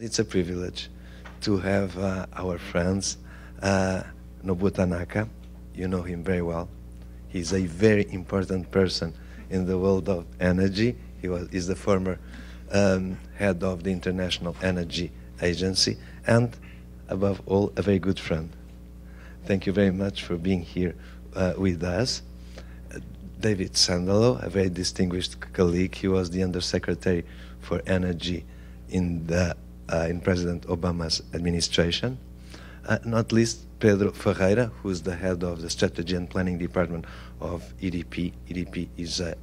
It's a privilege to have uh, our friends, uh, Nobu Tanaka. You know him very well. He's a very important person in the world of energy. He was is the former um, head of the International Energy Agency, and above all, a very good friend. Thank you very much for being here uh, with us. David Sandalow, a very distinguished colleague, he was the Undersecretary for Energy in the in President Obama's administration. Uh, not least Pedro Ferreira, who is the head of the Strategy and Planning Department of EDP. EDP is a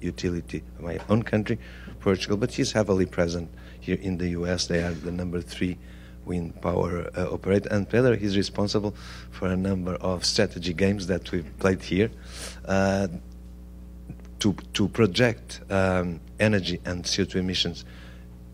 utility of my own country, Portugal, but he's heavily present here in the US. They are the number three wind power uh, operator. And Pedro is responsible for a number of strategy games that we've played here uh, to, to project um, energy and CO2 emissions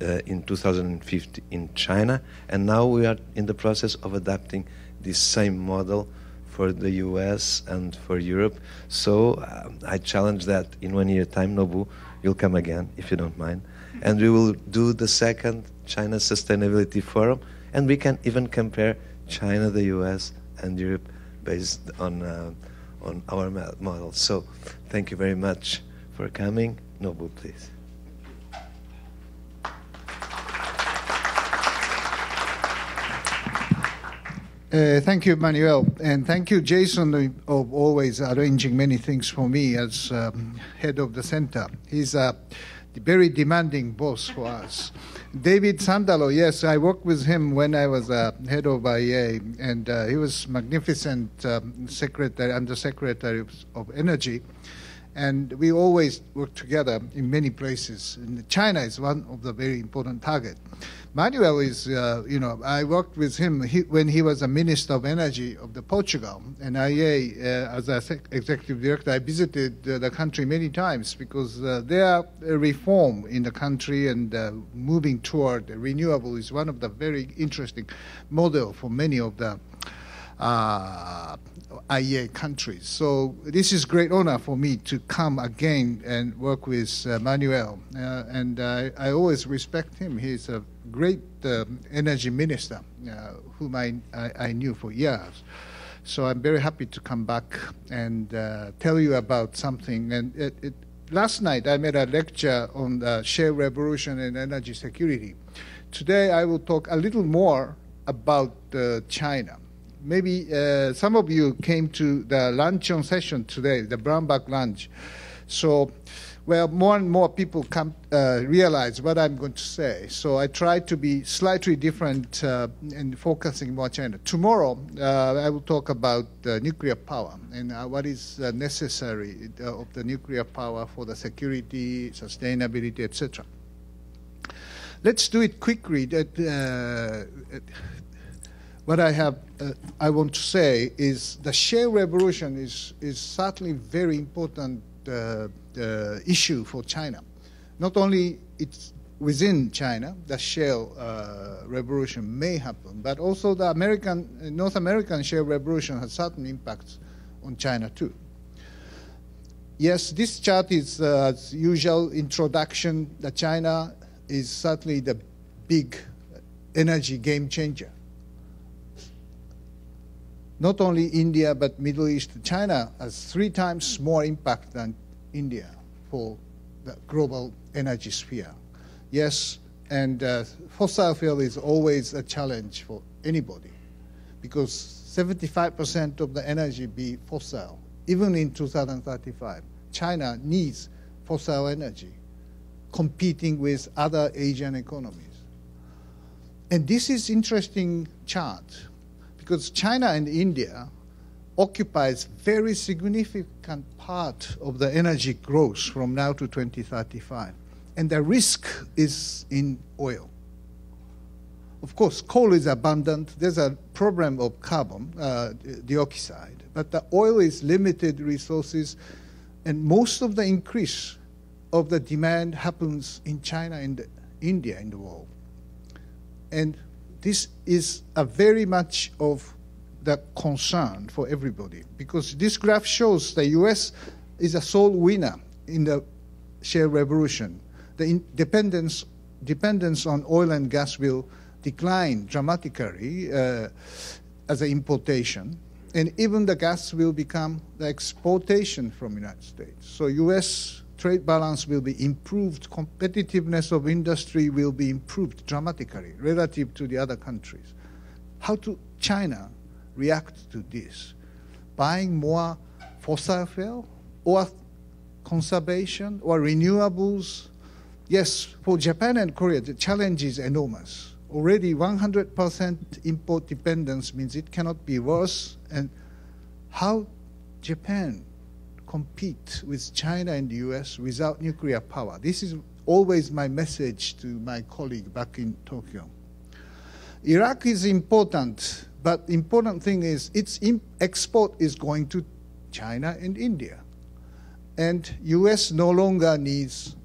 uh, in 2050 in China, and now we are in the process of adapting this same model for the US and for Europe. So um, I challenge that in one year time, Nobu, you'll come again if you don't mind, and we will do the second China Sustainability Forum, and we can even compare China, the US, and Europe based on uh, on our model. So thank you very much for coming, Nobu, please. Uh, thank you, Manuel, and thank you, Jason, of always arranging many things for me as um, head of the center. He's a very demanding boss for us. David Sandalow, yes, I worked with him when I was uh, head of IEA, and uh, he was magnificent um, secretary, undersecretary of, of energy and we always work together in many places. And China is one of the very important target. Manuel is, uh, you know, I worked with him he, when he was a minister of energy of the Portugal, and IEA uh, as a executive director. I visited uh, the country many times because uh, their reform in the country and uh, moving toward renewable is one of the very interesting model for many of the uh, IEA countries. So this is great honor for me to come again and work with uh, Manuel. Uh, and I, I, always respect him. He's a great uh, energy minister uh, whom I, I, I, knew for years. So I'm very happy to come back and uh, tell you about something. And it, it, last night I made a lecture on the shale revolution and energy security. Today I will talk a little more about uh, China maybe uh, some of you came to the luncheon session today, the brown bag lunch. So, well, more and more people come uh, realize what I'm going to say. So I try to be slightly different uh, and focusing more China. Tomorrow, uh, I will talk about nuclear power and uh, what is uh, necessary of the nuclear power for the security, sustainability, etc. Let's do it quickly. That, what I have, uh, I want to say is the shale revolution is, is certainly very important uh, uh, issue for China. Not only it's within China, the shale uh, revolution may happen, but also the American, North American shale revolution has certain impacts on China too. Yes, this chart is, uh, as usual, introduction that China is certainly the big energy game changer not only India but Middle East, China has three times more impact than India for the global energy sphere. Yes, and uh, fossil fuel is always a challenge for anybody because 75% of the energy be fossil, even in 2035. China needs fossil energy competing with other Asian economies. And this is interesting chart because China and India occupies very significant part of the energy growth from now to 2035 and the risk is in oil. Of course coal is abundant. There's a problem of carbon uh, dioxide but the oil is limited resources and most of the increase of the demand happens in china and india in the world. And this is a very much of the concern for everybody because this graph shows the U.S. is a sole winner in the shale revolution. The independence dependence on oil and gas will decline dramatically uh, as an importation, and even the gas will become the exportation from United States. So U.S. trade balance will be improved, competitiveness of industry will be improved dramatically relative to the other countries. How to China react to this? Buying more fossil fuel or conservation or renewables? Yes, for Japan and Korea, the challenge is enormous. Already 100% import dependence means it cannot be worse. And how Japan compete with China and the US without nuclear power? This is always my message to my colleague back in Tokyo. Iraq is important, but important thing is its export is going to China and India. And US no longer needs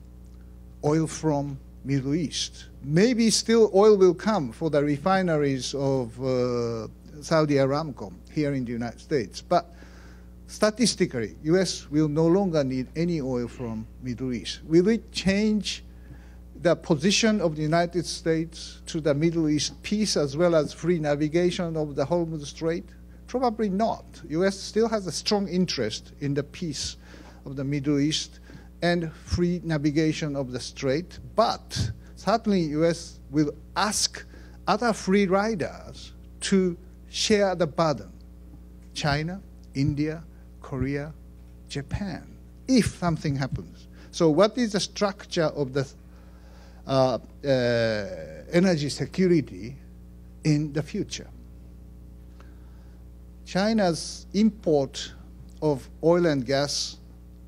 oil from Middle East. Maybe still oil will come for the refineries of uh, Saudi Aramco here in the United States. But statistically, US will no longer need any oil from Middle East. Will it change the position of the United States to the Middle East peace as well as free navigation of the Hormuz Strait? Probably not. U.S. still has a strong interest in the peace of the Middle East and free navigation of the strait, but certainly U.S. will ask other free riders to share the burden. China, India, Korea, Japan, if something happens. So what is the structure of the uh, uh, energy security in the future. China's import of oil and gas,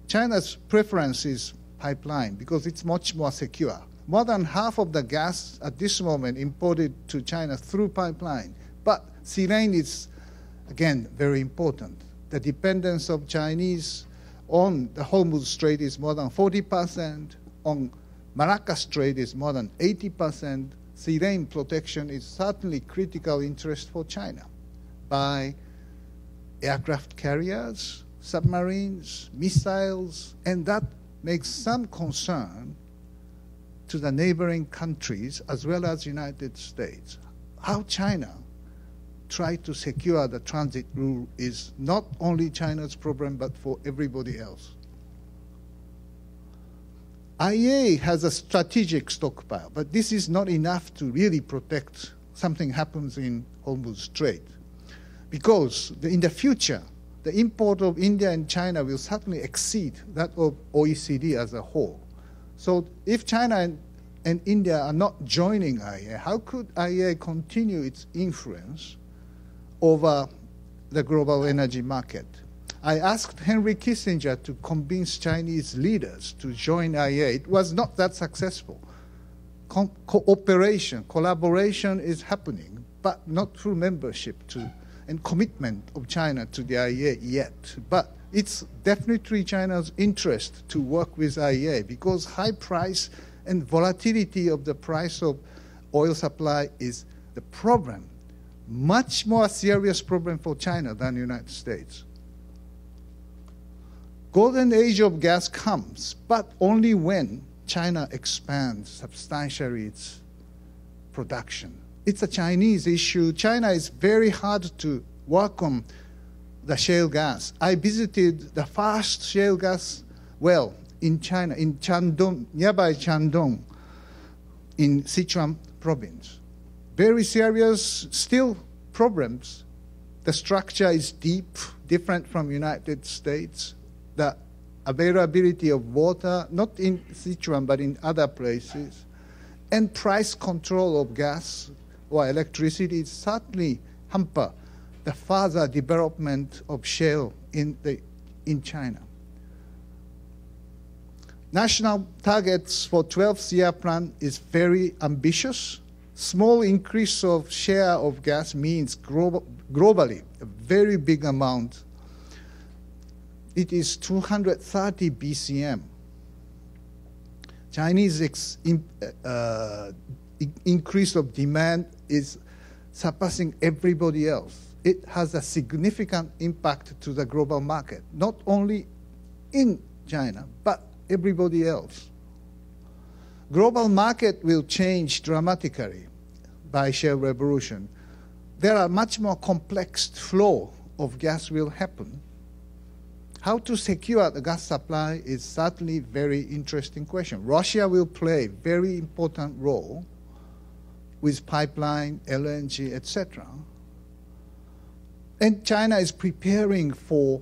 China's preference is pipeline because it's much more secure. More than half of the gas at this moment imported to China through pipeline. But sea lane is, again, very important. The dependence of Chinese on the Hormuz Strait is more than 40%, on Malacca Strait is more than 80%. Sea lane protection is certainly critical interest for China by aircraft carriers, submarines, missiles, and that makes some concern to the neighboring countries as well as United States. How China try to secure the transit rule is not only China's problem but for everybody else. IEA has a strategic stockpile, but this is not enough to really protect something happens in Hormuz Strait. Because the, in the future, the import of India and China will certainly exceed that of OECD as a whole. So if China and, and India are not joining IEA, how could IEA continue its influence over the global energy market? I asked Henry Kissinger to convince Chinese leaders to join IEA. It was not that successful. Co- cooperation, collaboration is happening, but not through membership to, and commitment of China to the IEA yet. But it's definitely China's interest to work with IEA because high price and volatility of the price of oil supply is the problem, much more serious problem for China than the United States golden age of gas comes, but only when China expands substantially its production. It's a Chinese issue. China is very hard to work on the shale gas. I visited the first shale gas well in China, in Shandong, nearby Shandong, in Sichuan province. Very serious, still problems. The structure is deep, different from United States the availability of water, not in Sichuan but in other places, and price control of gas or electricity certainly hamper the further development of shale in, the, in China. National targets for 12th year plan is very ambitious. Small increase of share of gas means globally a very big amount it is 230 BCM. Chinese ex, uh, increase of demand is surpassing everybody else. It has a significant impact to the global market, not only in China, but everybody else. Global market will change dramatically by shale revolution. There are much more complex flow of gas will happen. How to secure the gas supply is certainly very interesting question. Russia will play very important role with pipeline, LNG, etc. And China is preparing for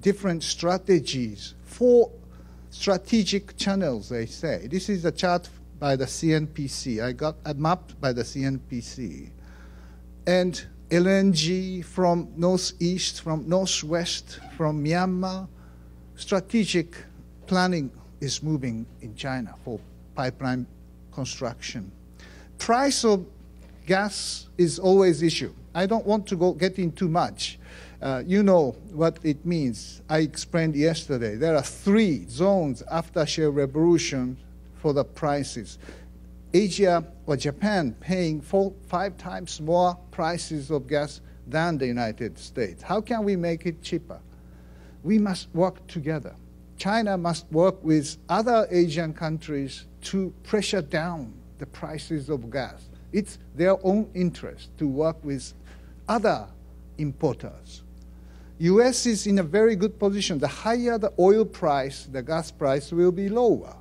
different strategies, four strategic channels, they say. This is a chart by the CNPC. I got a map by the CNPC. And LNG from northeast, from northwest, from Myanmar, strategic planning is moving in China for pipeline construction. Price of gas is always issue. I don't want to go get in too much. Uh, you know what it means. I explained yesterday. There are three zones after shale revolution for the prices. Asia or Japan paying four, five times more prices of gas than the United States. How can we make it cheaper? We must work together. China must work with other Asian countries to pressure down the prices of gas. It's their own interest to work with other importers. US is in a very good position. The higher the oil price, the gas price will be lower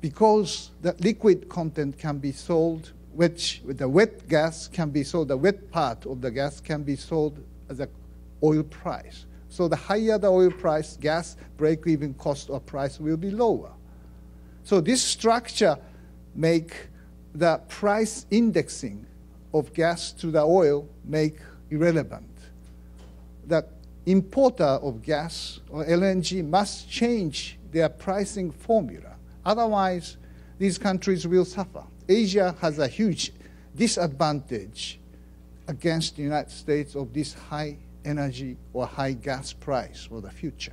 because the liquid content can be sold, which the wet gas can be sold, the wet part of the gas can be sold as an oil price. So the higher the oil price, gas break-even cost or price will be lower. So this structure make the price indexing of gas to the oil make irrelevant. The importer of gas or LNG must change their pricing formula Otherwise, these countries will suffer. Asia has a huge disadvantage against the United States of this high energy or high gas price for the future.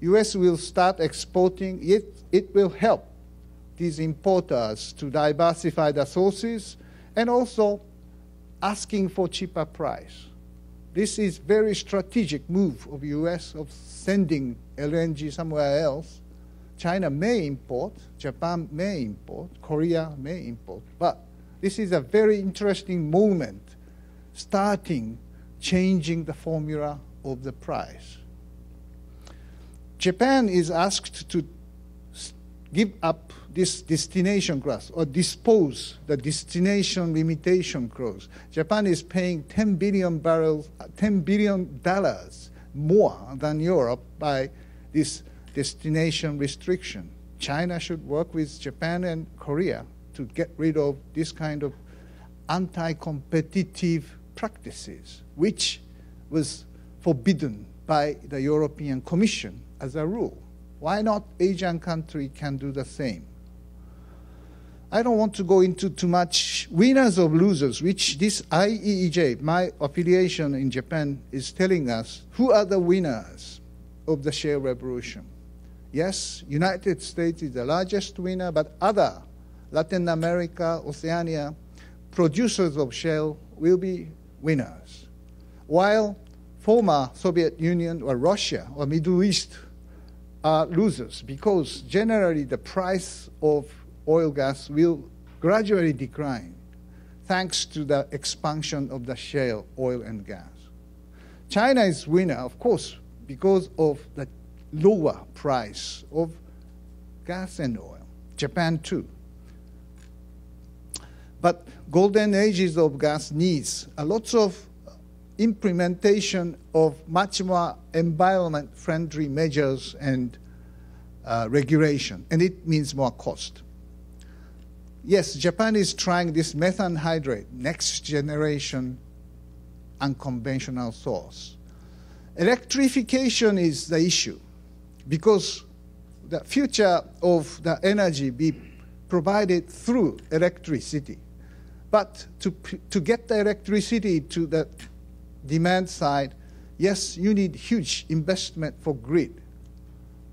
US will start exporting, it, it will help these importers to diversify their sources and also asking for cheaper price. This is very strategic move of the US of sending LNG somewhere else China may import, Japan may import, Korea may import, but this is a very interesting moment starting changing the formula of the price. Japan is asked to give up this destination clause or dispose the destination limitation clause. Japan is paying 10 billion barrels, 10 billion dollars more than Europe by this destination restriction. China should work with Japan and Korea to get rid of this kind of anti competitive practices, which was forbidden by the European Commission as a rule. Why not Asian country can do the same? I don't want to go into too much winners or losers, which this IEEJ, my affiliation in Japan, is telling us who are the winners of the shale revolution. Yes, United States is the largest winner, but other Latin America, Oceania producers of shale will be winners. While former Soviet Union or Russia or Middle East are losers because generally the price of oil gas will gradually decline thanks to the expansion of the shale oil and gas. China is winner, of course, because of the lower price of gas and oil. Japan too. But golden ages of gas needs a lot of implementation of much more environment friendly measures and uh, regulation, and it means more cost. Yes, Japan is trying this methane hydrate, next generation unconventional source. Electrification is the issue because the future of the energy be provided through electricity. But to, to get the electricity to the demand side, yes, you need huge investment for grid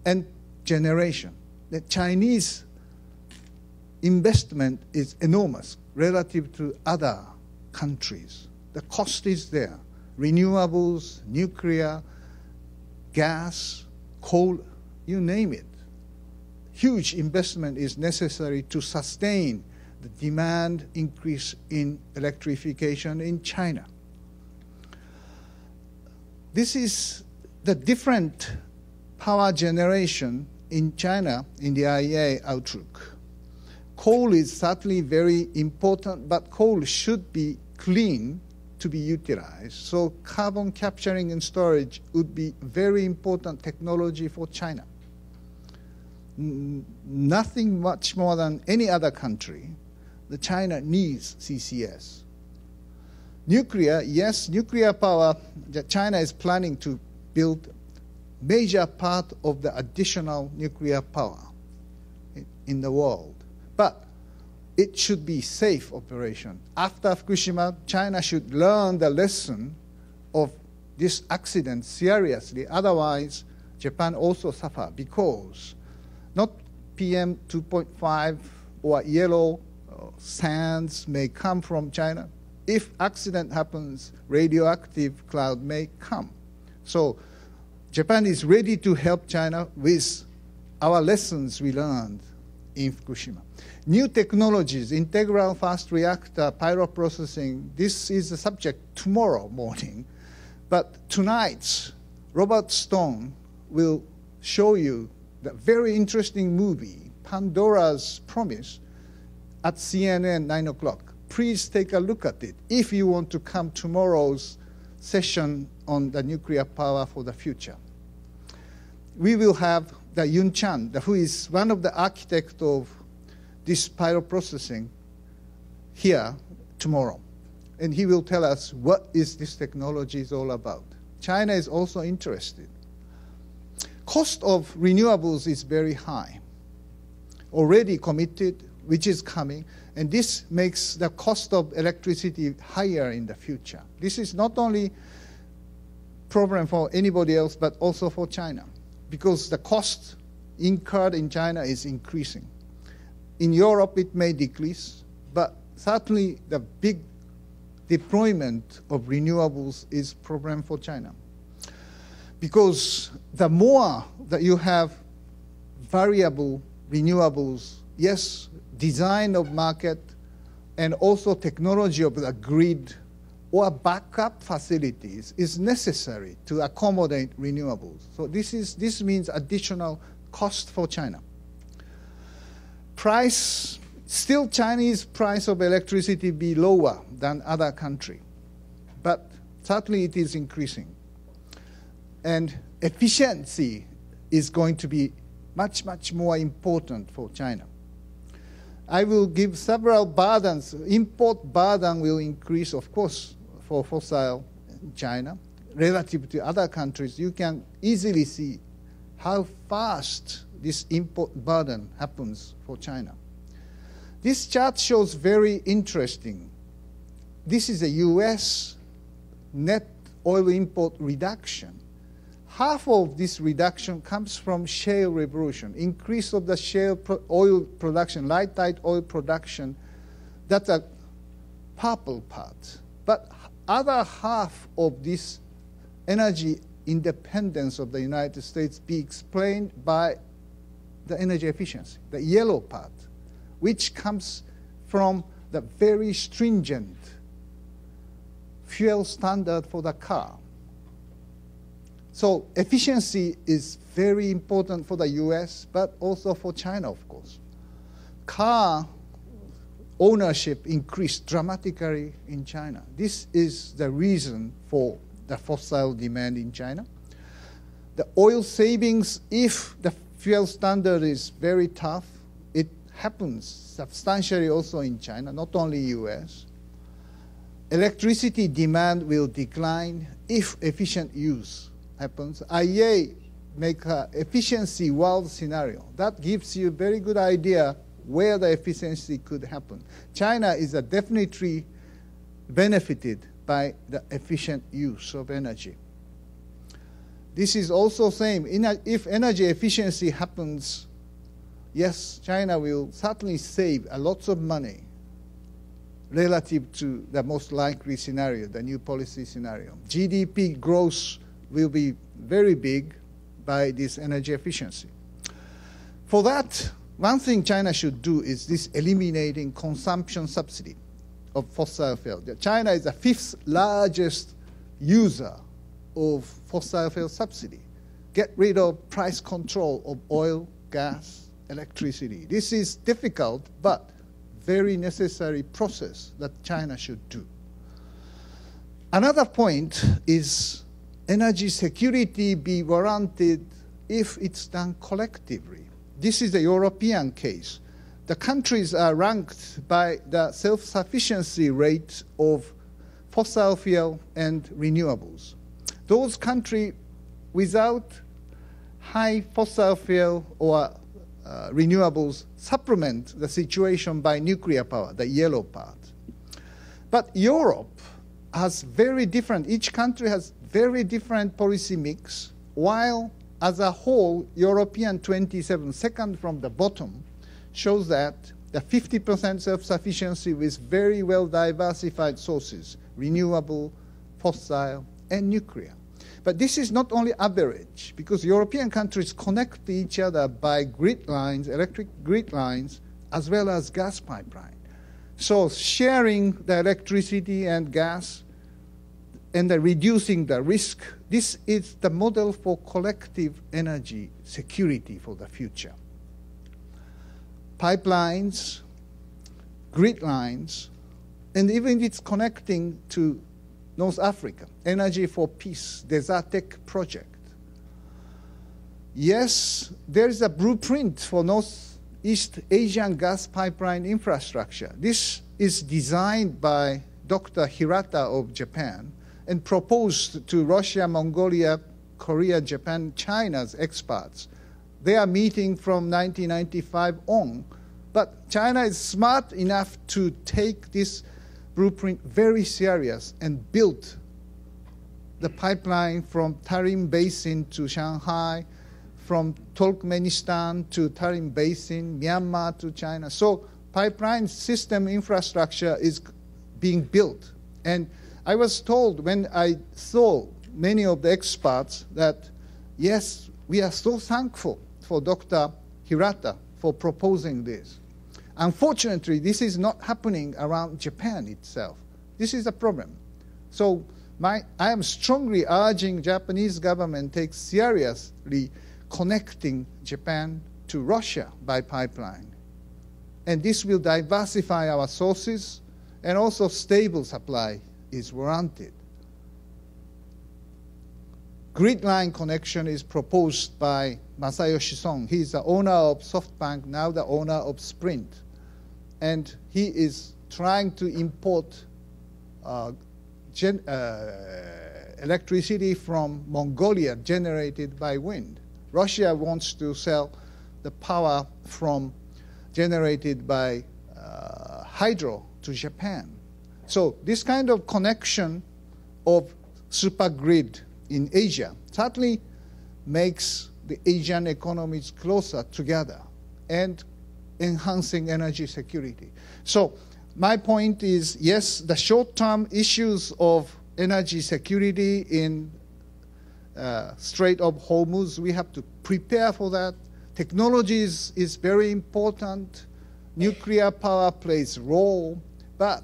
and generation. The Chinese investment is enormous relative to other countries. The cost is there. Renewables, nuclear, gas, coal, you name it. huge investment is necessary to sustain the demand increase in electrification in China. This is the different power generation in China in the IEA outlook. Coal is certainly very important, but coal should be clean to be utilized. So carbon capturing and storage would be very important technology for China. N- nothing much more than any other country, the China needs CCS. Nuclear, yes, nuclear power, China is planning to build major part of the additional nuclear power in the world. But it should be safe operation. After Fukushima, China should learn the lesson of this accident seriously. Otherwise, Japan also suffer because not PM 2.5 or yellow uh, sands may come from China. If accident happens, radioactive cloud may come. So Japan is ready to help China with our lessons we learned in Fukushima. New technologies, integral fast reactor, pyroprocessing, this is the subject tomorrow morning. But tonight, Robert Stone will show you the very interesting movie, Pandora's Promise, at CNN 9 o'clock. Please take a look at it if you want to come tomorrow's session on the nuclear power for the future. We will have the Yoon Chang, who is one of the architects of this pyroprocessing, here tomorrow. And he will tell us what is this technology is all about. China is also interested. Cost of renewables is very high. Already committed, which is coming, and this makes the cost of electricity higher in the future. This is not only problem for anybody else, but also for China, because the cost incurred in China is increasing. In Europe, it may decrease, but certainly the big deployment of renewables is problem for China. Because the more that you have variable renewables, yes, design of market, and also technology of the grid or backup facilities is necessary to accommodate renewables. So this, is, this means additional cost for China. Price, still Chinese price of electricity be lower than other country, but certainly it is increasing. And efficiency is going to be much, much more important for China. I will give several burdens. Import burden will increase, of course, for fossil China relative to other countries. You can easily see how fast this import burden happens for China. This chart shows very interesting. This is a US net oil import reduction half of this reduction comes from shale revolution, increase of the shale pro oil production, light tight oil production. That's a purple part. But other half of this energy independence of the United States be explained by the energy efficiency, the yellow part, which comes from the very stringent fuel standard for the car. So efficiency is very important for the US, but also for China, of course. Car ownership increased dramatically in China. This is the reason for the fossil demand in China. The oil savings, if the fuel standard is very tough, it happens substantially also in China, not only US. Electricity demand will decline if efficient use happens, IEA make an efficiency world scenario. That gives you a very good idea where the efficiency could happen. China is a definitely benefited by the efficient use of energy. This is also same. If energy efficiency happens, yes, China will certainly save a lot of money relative to the most likely scenario, the new policy scenario. GDP growth will be very big by this energy efficiency. For that, one thing China should do is this eliminating consumption subsidy of fossil fuel. China is the fifth largest user of fossil fuel subsidy. Get rid of price control of oil, gas, electricity. This is difficult, but very necessary process that China should do. Another point is energy security be warranted if it's done collectively. This is the European case. The countries are ranked by the self sufficiency rate of fossil fuel and renewables. Those countries without high fossil fuel or uh, renewables supplement the situation by nuclear power, the yellow part. But Europe has very different, each country has very different policy mix, while as a whole, European 27, second from the bottom, shows that the 50% self-sufficiency with very well diversified sources, renewable, fossil, and nuclear. But this is not only average, because European countries connect to each other by grid lines, electric grid lines, as well as gas pipeline. So sharing the electricity and gas and the reducing the risk, this is the model for collective energy security for the future. Pipelines, grid lines, and even it's connecting to North Africa, Energy for Peace, Desertec project. Yes, there is a blueprint for Northeast Asian gas pipeline infrastructure. This is designed by Dr. Hirata of Japan and proposed to Russia, Mongolia, Korea, Japan, China's experts. They are meeting from 1995 on. But China is smart enough to take this blueprint very serious and built the pipeline from Tarim Basin to Shanghai, from Turkmenistan to Tarim Basin, Myanmar to China. So pipeline system infrastructure is being built. And I was told when I saw many of the experts that, yes, we are so thankful for Dr. Hirata for proposing this. Unfortunately, this is not happening around Japan itself. This is a problem. So my, I am strongly urging Japanese government take seriously connecting Japan to Russia by pipeline. And this will diversify our sources and also stable supply is warranted. Grid line connection is proposed by Masayoshi Son. He is the owner of SoftBank, now the owner of Sprint and he is trying to import uh, gen, uh, electricity from Mongolia generated by wind. Russia wants to sell the power from generated by uh, hydro to Japan. So this kind of connection of super grid in Asia certainly makes the Asian economies closer together and enhancing energy security. So my point is, yes, the short-term issues of energy security in uh, Strait of Hormuz, we have to prepare for that. Technology is, very important. Nuclear power plays role. But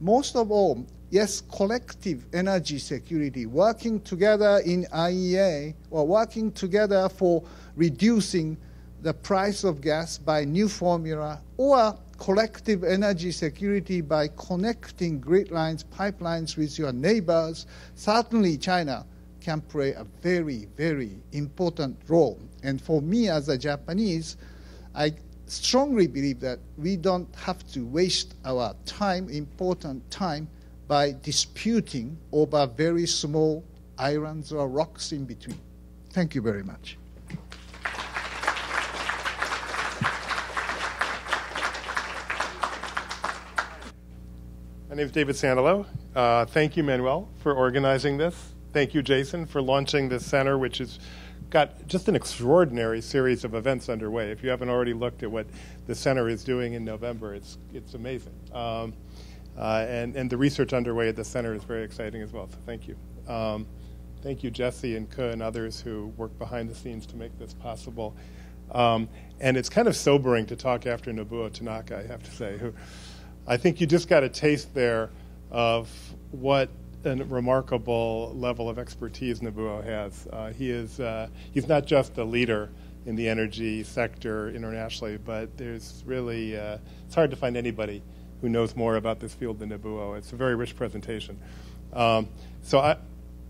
most of all, yes, collective energy security, working together in IEA or working together for reducing the price of gas by new formula or collective energy security by connecting grid lines, pipelines with your neighbors, certainly China can play a very, very important role. And for me as a Japanese, I strongly believe that we don't have to waste our time, important time, by disputing over very small islands or rocks in between. Thank you very much. My name is David Sandalow. Uh, thank you, Manuel, for organizing this. Thank you, Jason, for launching this center, which has got just an extraordinary series of events underway. If you haven't already looked at what the center is doing in November, it's, it's amazing. Um, uh, and, and the research underway at the center is very exciting as well, so thank you. Um, thank you, Jesse and Ke and others who work behind the scenes to make this possible. Um, and it's kind of sobering to talk after Nobuo Tanaka, I have to say. Who, I think you just got a taste there of what a remarkable level of expertise Nobuo has. Uh, he is uh, he's not just a leader in the energy sector internationally, but there's really uh, it's hard to find anybody who knows more about this field than Nobuo. It's a very rich presentation. Um, so I,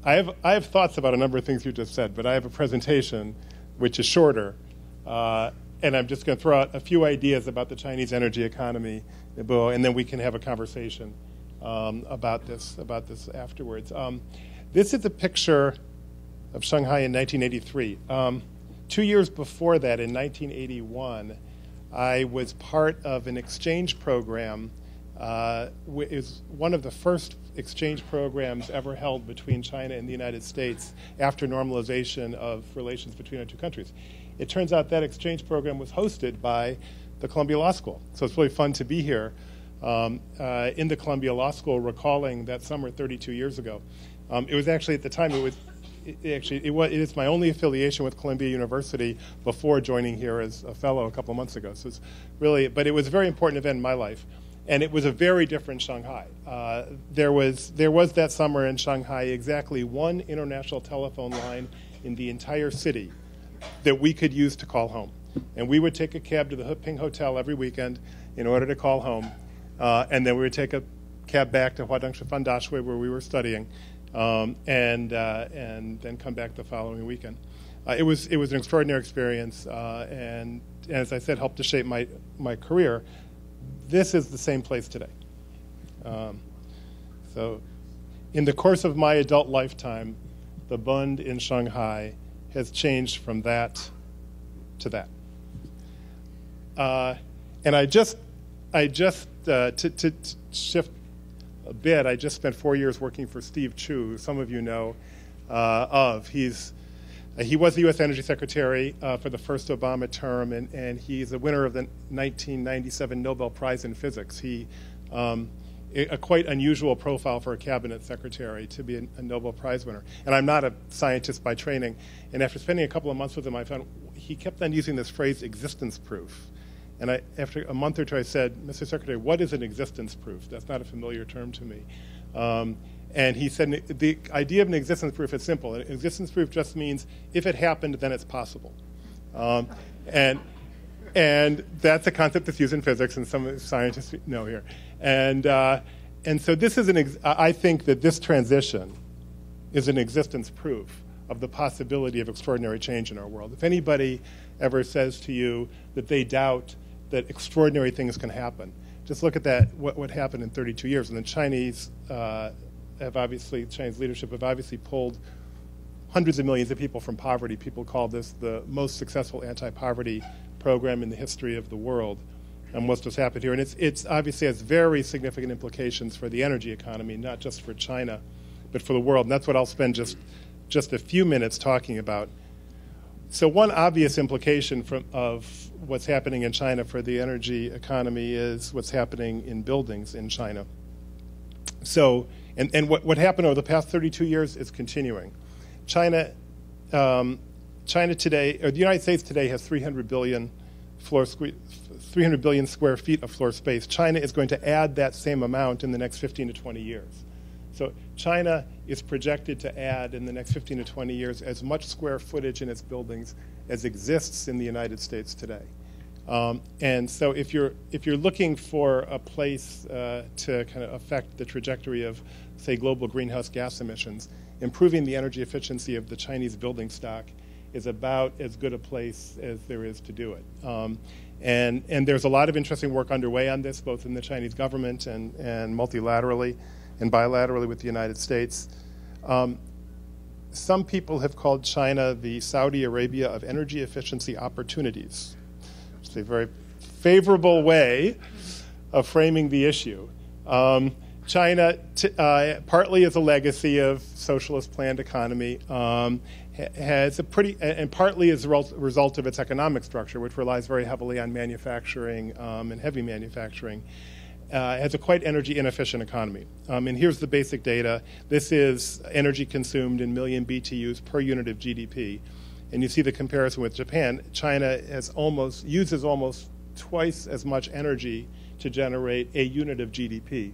I have I have thoughts about a number of things you just said, but I have a presentation which is shorter, uh, and I'm just going to throw out a few ideas about the Chinese energy economy, and then we can have a conversation um, about this about this afterwards. Um, this is a picture of Shanghai in 1983. Um, two years before that, in 1981, I was part of an exchange program. Uh, it was one of the first exchange programs ever held between China and the United States after normalization of relations between our two countries. It turns out that exchange program was hosted by the Columbia Law School. So it's really fun to be here um, uh, in the Columbia Law School, recalling that summer 32 years ago. Um, it was actually at the time it was it, actually it, was, it is my only affiliation with Columbia University before joining here as a fellow a couple of months ago. So it's really, but it was a very important event in my life, and it was a very different Shanghai. Uh, there was there was that summer in Shanghai exactly one international telephone line in the entire city that we could use to call home, and we would take a cab to the Heping Hotel every weekend in order to call home uh, and then we would take a cab back to Huadong Shifan Daxue where we were studying, um, and uh, and then come back the following weekend. Uh, it was it was an extraordinary experience, uh, and, and, as I said, helped to shape my my career. This is the same place today. Um, so, in the course of my adult lifetime, the Bund in Shanghai has changed from that to that. Uh, and I just I just uh, to, to, to, shift a bit, I just spent four years working for Steve Chu, some of you know uh, of. He's uh, he was the U.S. Energy Secretary uh, for the first Obama term, and, and he's a winner of the 1997 Nobel Prize in Physics. He um, a quite unusual profile for a cabinet secretary to be a, a, Nobel Prize winner. And I'm not a scientist by training. And after spending a couple of months with him, I found he kept on using this phrase "existence proof." And I, after a month or two, I said, Mr. Secretary, what is an existence proof? That's not a familiar term to me. Um, and he said, the idea of an existence proof is simple. An existence proof just means if it happened, then it's possible. Um, and, and that's a concept that's used in physics, and some scientists know here. And, uh, and so this is an, ex- I think that this transition is an existence proof of the possibility of extraordinary change in our world. If anybody ever says to you that they doubt that extraordinary things can happen. Just look at that, what, what happened in 32 years. And the Chinese uh, have obviously, Chinese leadership have obviously pulled hundreds of millions of people from poverty. People call this the most successful anti-poverty program in the history of the world. And what's just happened here. And it's, it's obviously has very significant implications for the energy economy, not just for China, but for the world. And that's what I'll spend just, just a few minutes talking about. So one obvious implication from, of what's happening in China for the energy economy is what's happening in buildings in China. So, and, and what, what happened over the past 32 years is continuing. China, um, China today, or the United States today has 300 billion floor 300 billion square feet of floor space. China is going to add that same amount in the next 15 to 20 years. So China is projected to add in the next 15 to 20 years as much square footage in its buildings as exists in the United States today. Um, and so if you're, if you're looking for a place uh, to kind of affect the trajectory of, say, global greenhouse gas emissions, improving the energy efficiency of the Chinese building stock is about as good a place as there is to do it. Um, and, and there's a lot of interesting work underway on this, both in the Chinese government and, and multilaterally and bilaterally with the United States. Um, some people have called China the Saudi Arabia of energy efficiency opportunities. It's a very favorable way of framing the issue. Um, China, uh, partly as a legacy of socialist planned economy, um, has a pretty, and partly as a result of its economic structure, which relies very heavily on manufacturing um, and heavy manufacturing, uh, has a quite energy inefficient economy. Um, and here's the basic data. This is energy consumed in million BTUs per unit of GDP. and you see the comparison with Japan, China has almost uses almost twice as much energy to generate a unit of GDP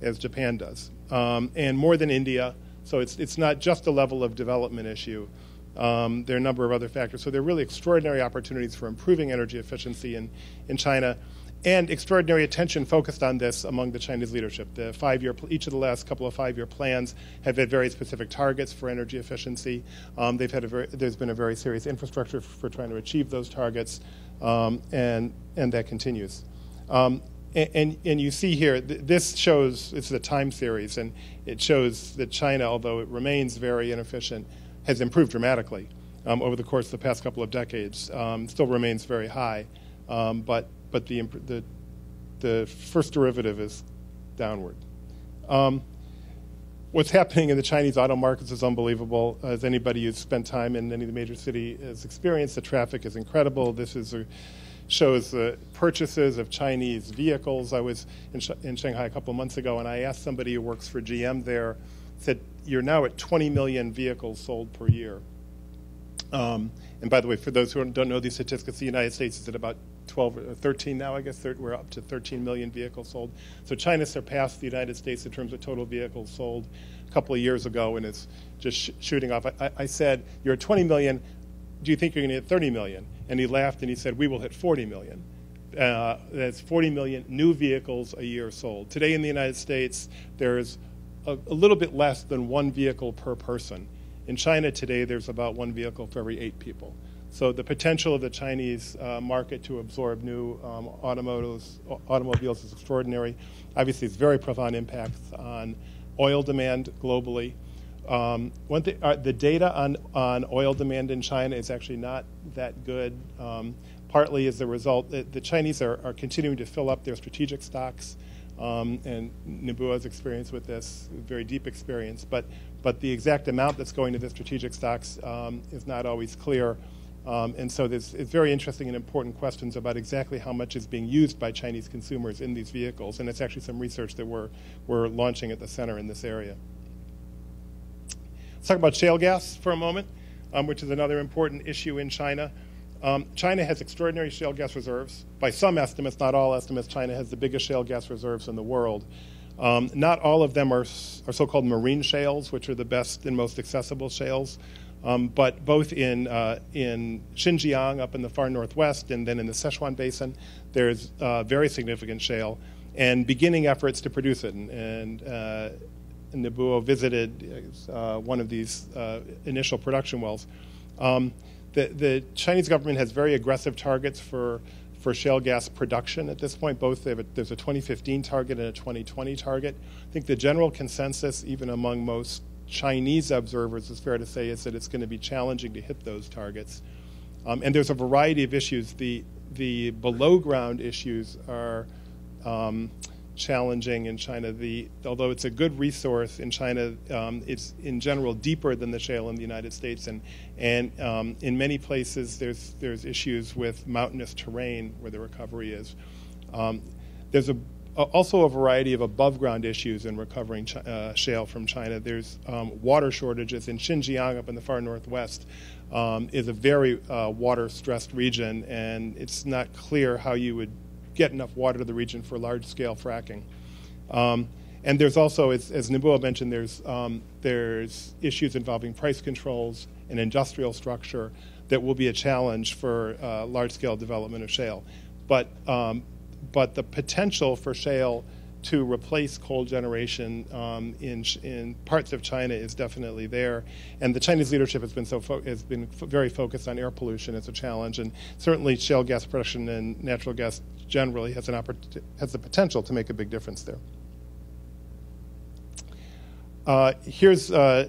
as Japan does, um, and more than India. So it's it's not just a level of development issue. Um, there are a number of other factors. So there are really extraordinary opportunities for improving energy efficiency in, in China and extraordinary attention focused on this among the Chinese leadership. The five-year, each of the last couple of five-year plans have had very specific targets for energy efficiency. Um, they've had a very, there's been a very serious infrastructure for trying to achieve those targets, um, and and that continues. Um, and, and, and, you see here, th- this shows it's a time series, and it shows that China, although it remains very inefficient, has improved dramatically um, over the course of the past couple of decades. Um, still remains very high, um, but but the, the, the first derivative is downward. Um, what's happening in the Chinese auto markets is unbelievable. As anybody who's spent time in any of the major cities has experienced, the traffic is incredible. This is a, shows the purchases of Chinese vehicles. I was in, in Shanghai a couple months ago, and I asked somebody who works for GM there, said, "You're now at 20 million vehicles sold per year." Um, and by the way, for those who don't know these statistics, the United States is at about 12 or 13 now, I guess. We're up to 13 million vehicles sold. So China surpassed the United States in terms of total vehicles sold a couple of years ago, and it's just sh- shooting off. I, I, said, You're at 20 million. Do you think you're going to hit 30 million? And he laughed and he said, We will hit 40 million. Uh, that's 40 million new vehicles a year sold. Today in the United States, there's a, a little bit less than one vehicle per person. In China today, there's about one vehicle for every eight people. So the potential of the Chinese uh, market to absorb new um, automobiles, automobiles is extraordinary. Obviously, it's very profound impacts on oil demand globally. Um, one thing, uh, the data on, on oil demand in China is actually not that good. Um, partly as a result, the, the Chinese are, are, continuing to fill up their strategic stocks. Um, and Nobuo's experience with this, very deep experience, but but the exact amount that's going to the strategic stocks um, is not always clear. Um, and so it's very interesting and important questions about exactly how much is being used by Chinese consumers in these vehicles. And it's actually some research that we're, we're launching at the center in this area. Let's talk about shale gas for a moment, um, which is another important issue in China. Um, China has extraordinary shale gas reserves. By some estimates, not all estimates, China has the biggest shale gas reserves in the world. Um, not all of them are, are so called marine shales, which are the best and most accessible shales. Um, but both in, uh, in Xinjiang, up in the far northwest, and then in the Sichuan Basin, there's uh, very significant shale and beginning efforts to produce it. And, and uh, Nobuo visited uh, one of these uh, initial production wells. Um, the, the Chinese government has very aggressive targets for for shale gas production at this point. Both a, there's a 2015 target and a 2020 target. I think the general consensus, even among most Chinese observers, is fair to say, is that it's going to be challenging to hit those targets. Um, and there's a variety of issues. The the below ground issues are um, challenging in China. The, although it's a good resource in China, um, it's in general deeper than the shale in the United States, and and um, in many places there's there's issues with mountainous terrain where the recovery is. Um, there's a also a variety of above ground issues in recovering ch- uh, shale from China. There's um, water shortages in Xinjiang up in the far northwest. Um, is a very uh, water stressed region, and it's not clear how you would get enough water to the region for large scale fracking. Um, and there's also, as, as Nobuo mentioned, there's, um, there's issues involving price controls and industrial structure that will be a challenge for uh, large scale development of shale. But, um, but the potential for shale to replace coal generation um, in, in parts of China is definitely there. And the Chinese leadership has been, so has been very focused on air pollution as a challenge. And certainly shale gas production and natural gas generally has, an has the potential to make a big difference there. Uh, here's uh,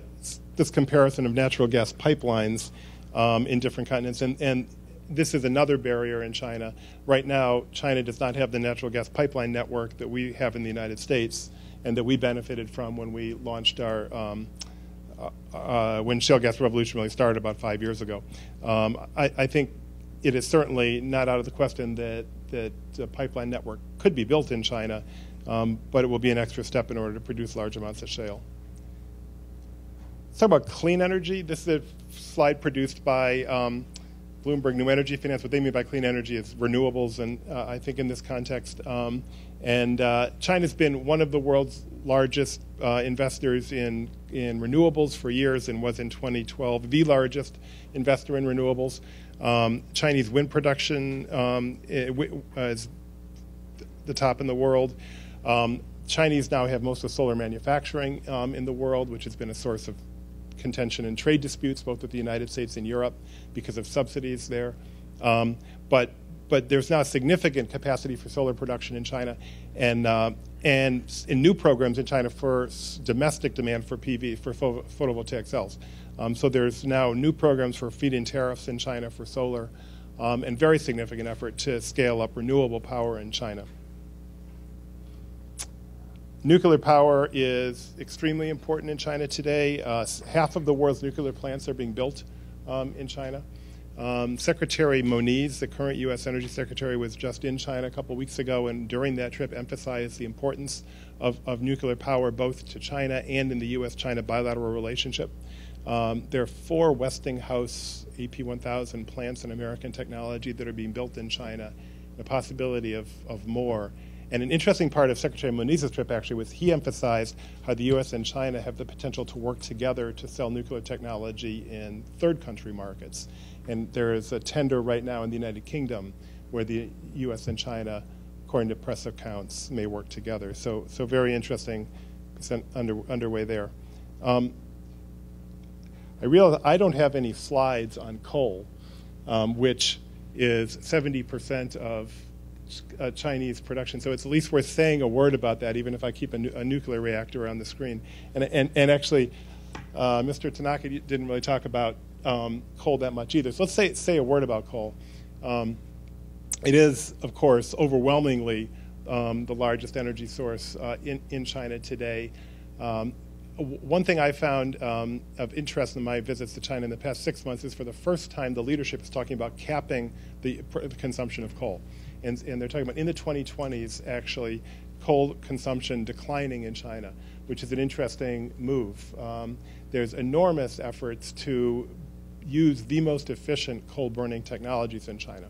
this comparison of natural gas pipelines um, in different continents. And, and this is another barrier in China. Right now, China does not have the natural gas pipeline network that we have in the United States and that we benefited from when we launched our. Um, uh, uh, when shale gas revolution really started about five years ago, um, I, I, think it is certainly not out of the question that that the pipeline network could be built in China, um, but it will be an extra step in order to produce large amounts of shale. let's talk about clean energy. This is a slide produced by um, Bloomberg New Energy Finance. What they mean by clean energy is renewables, and uh, I think in this context, um, and uh, China's been one of the world's largest uh, investors in in renewables for years, and was in 2012 the largest investor in renewables. Um, Chinese wind production um, is the top in the world. Um, Chinese now have most of solar manufacturing um, in the world, which has been a source of contention and trade disputes, both with the United States and Europe, because of subsidies there. Um, but but there's now significant capacity for solar production in China, and uh, and in new programs in China for domestic demand for PV for photovoltaic cells. Um, so there's now new programs for feed-in tariffs in China for solar, um, and very significant effort to scale up renewable power in China. Nuclear power is extremely important in China today. Uh, half of the world's nuclear plants are being built um, in China. Um, secretary Moniz, the current U.S. Energy Secretary, was just in China a couple weeks ago, and during that trip emphasized the importance of, of nuclear power both to China and in the U.S.-China bilateral relationship. Um, there are four Westinghouse AP1000 plants in American technology that are being built in China, the possibility of, of more. And an interesting part of Secretary Moniz's trip actually was he emphasized how the U.S. and China have the potential to work together to sell nuclear technology in third country markets. And there is a tender right now in the United Kingdom where the U.S. and China, according to press accounts, may work together. So, so very interesting under, underway there. Um, I realize I don't have any slides on coal, um, which is 70% of uh, Chinese production. So it's at least worth saying a word about that, even if I keep a, nu- a nuclear reactor on the screen. And, and, and actually, uh, Mr. Tanaka didn't really talk about um, coal that much either. So let's say, say a word about coal. Um, it is, of course, overwhelmingly um, the largest energy source uh, in, in China today. Um, one thing I found um, of interest in my visits to China in the past six months is for the first time the leadership is talking about capping the, the consumption of coal and, and they're talking about in the 2020s actually coal consumption declining in China, which is an interesting move. Um, there's enormous efforts to use the most efficient coal burning technologies in China.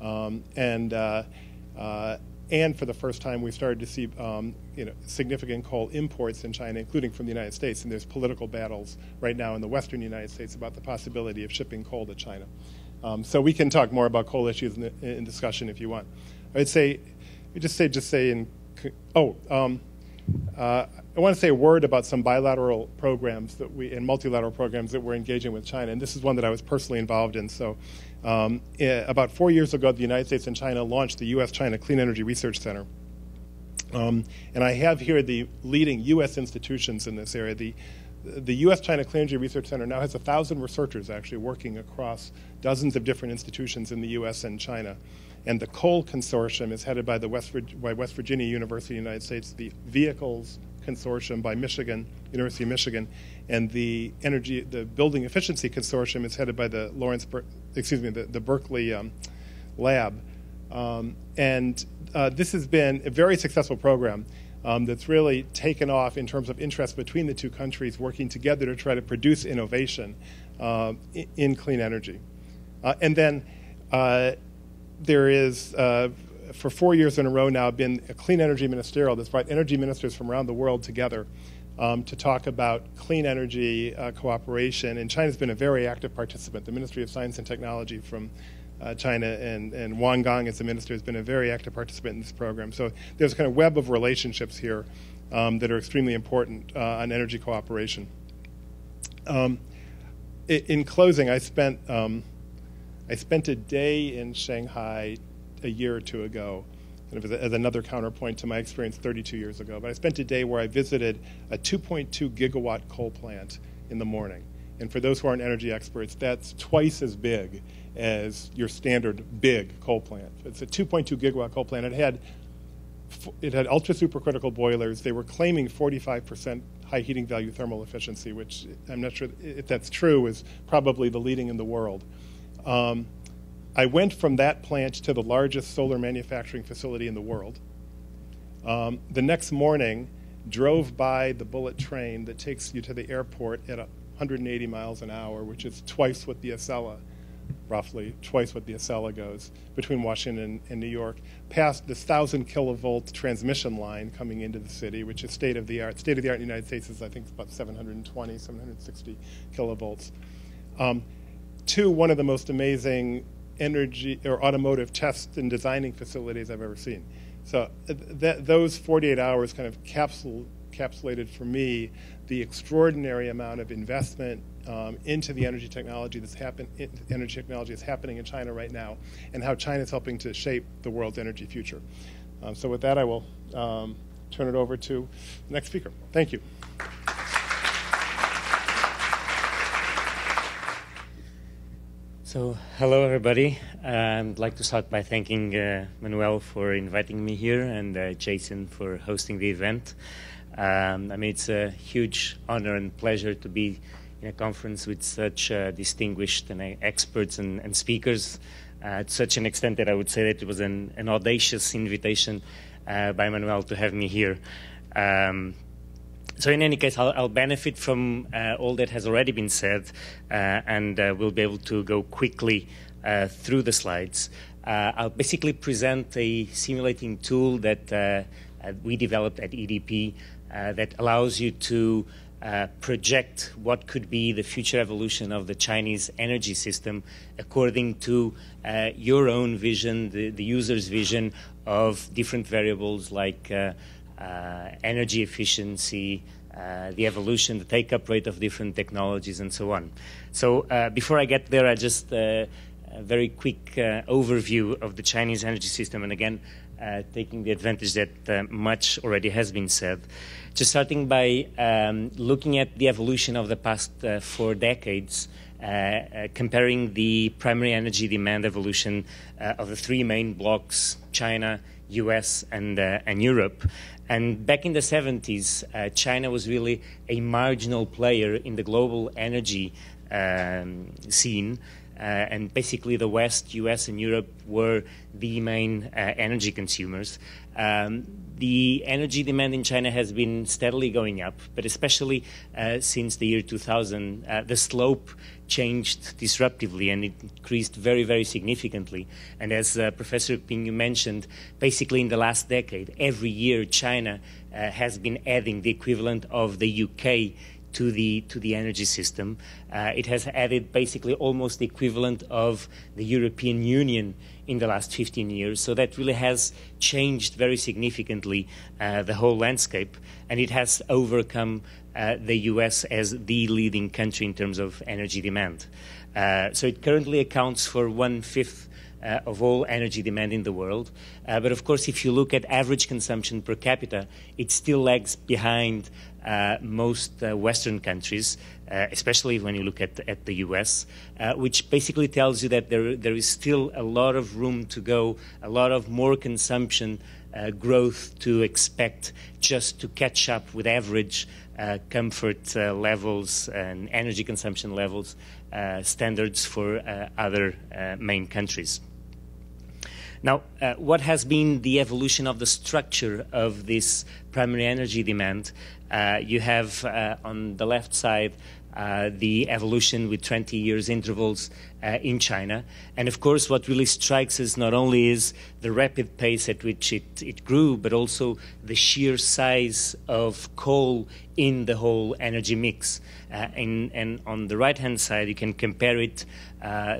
Um, and, uh, uh, and for the first time, we started to see um, you know, significant coal imports in China, including from the United States. And there's political battles right now in the western United States about the possibility of shipping coal to China. Um, so we can talk more about coal issues in, the, in discussion if you want. I'd say, just say, just say in, oh, um, uh, I want to say a word about some bilateral programs that we and multilateral programs that we're engaging with China, and this is one that I was personally involved in. So, um, eh, about four years ago, the United States and China launched the U.S.-China Clean Energy Research Center, um, and I have here the leading U.S. institutions in this area. The the U.S. China Clean Energy Research Center now has a thousand researchers actually working across dozens of different institutions in the U.S. and China. And the COAL Consortium is headed by the West, by West Virginia University, United States, the Vehicles Consortium by Michigan, University of Michigan, and the Energy, the Building Efficiency Consortium is headed by the Lawrence, excuse me, the, the Berkeley um, Lab. Um, and uh, this has been a very successful program um, that's really taken off in terms of interest between the two countries working together to try to produce innovation uh, in, clean energy. Uh, and then uh, there is, uh, for four years in a row now, been a clean energy ministerial that's brought energy ministers from around the world together um, to talk about clean energy uh, cooperation. And China's been a very active participant. The Ministry of Science and Technology from uh, China and, and Wan Gang as the minister has been a very active participant in this program. So there's a kind of web of relationships here um, that are extremely important uh, on energy cooperation. Um, in closing, I spent um, I spent a day in Shanghai a year or two ago, kind of as, another counterpoint to my experience 32 years ago. But I spent a day where I visited a 2.2 gigawatt coal plant in the morning. And for those who aren't energy experts, that's twice as big as your standard big coal plant. It's a 2.2 gigawatt coal plant. It had it had ultra supercritical boilers. They were claiming 45% high heating value thermal efficiency, which I'm not sure if that's true, is probably the leading in the world. Um, I went from that plant to the largest solar manufacturing facility in the world. Um, the next morning, drove by the bullet train that takes you to the airport at 180 miles an hour, which is twice what the Acela, roughly twice what the Acela goes between Washington and New York, past this 1,000 kilovolt transmission line coming into the city, which is state of the art. State of the art in the United States is, I think, about 720, 760 kilovolts. Um, to one of the most amazing energy or automotive test and designing facilities I've ever seen. So uh, th- those 48 hours kind of capsule, encapsulated for me the extraordinary amount of investment um, into the energy technology that's happen, energy technology that's happening in China right now, and how China is helping to shape the world's energy future. Um, so with that, I will um, turn it over to the next speaker. Thank you. So, hello everybody. I'd like to start by thanking uh, Manuel for inviting me here and uh, Jason for hosting the event. Um, I mean, it's a huge honor and pleasure to be in a conference with such uh, distinguished and, uh, experts and, and speakers uh, to such an extent that I would say that it was an, an audacious invitation by Manuel to have me here. Um, so in any case, I'll, I'll benefit from uh, all that has already been said, uh, and uh, we'll be able to go quickly through the slides. I'll basically present a simulating tool that we developed at EDP that allows you to project what could be the future evolution of the Chinese energy system according to your own vision, the, the, user's vision of different variables like uh, energy efficiency, uh, the evolution, the take-up rate of different technologies, and so on. So uh, before I get there, I just a very quick overview of the Chinese energy system, and again, taking the advantage that much already has been said. Just starting by um, looking at the evolution of the past four decades. Uh, uh, comparing the primary energy demand evolution uh, of the three main blocks China, US, and, and Europe. And back in the 70s, uh, China was really a marginal player in the global energy um, scene. Uh, and basically, the West, US, and Europe were the main uh, energy consumers. Um, the energy demand in China has been steadily going up, but especially uh, since the year 2000, uh, the slope changed disruptively and it increased very, very significantly. And as uh, Professor Pinho mentioned, basically in the last decade, every year China uh, has been adding the equivalent of the UK to the to the energy system. Uh, it has added basically almost the equivalent of the European Union in the last 15 years. So that really has changed very significantly uh, the whole landscape, and it has overcome uh, the US as the leading country in terms of energy demand. Uh, so it currently accounts for one fifth. Uh, of all energy demand in the world. Uh, but of course, if you look at average consumption per capita, it still lags behind most uh, Western countries, uh, especially when you look at, at the US, which basically tells you that there, there is still a lot of room to go, a lot of more consumption uh, growth to expect just to catch up with average uh, comfort uh, levels and energy consumption levels standards for other main countries. Now, uh, what has been the evolution of the structure of this primary energy demand? Uh, you have uh, on the left side uh, the evolution with 20 years intervals uh, in China. And of course, what really strikes us not only is the rapid pace at which it, it grew, but also the sheer size of coal in the whole energy mix. Uh, and, and, on the right hand side, you can compare it,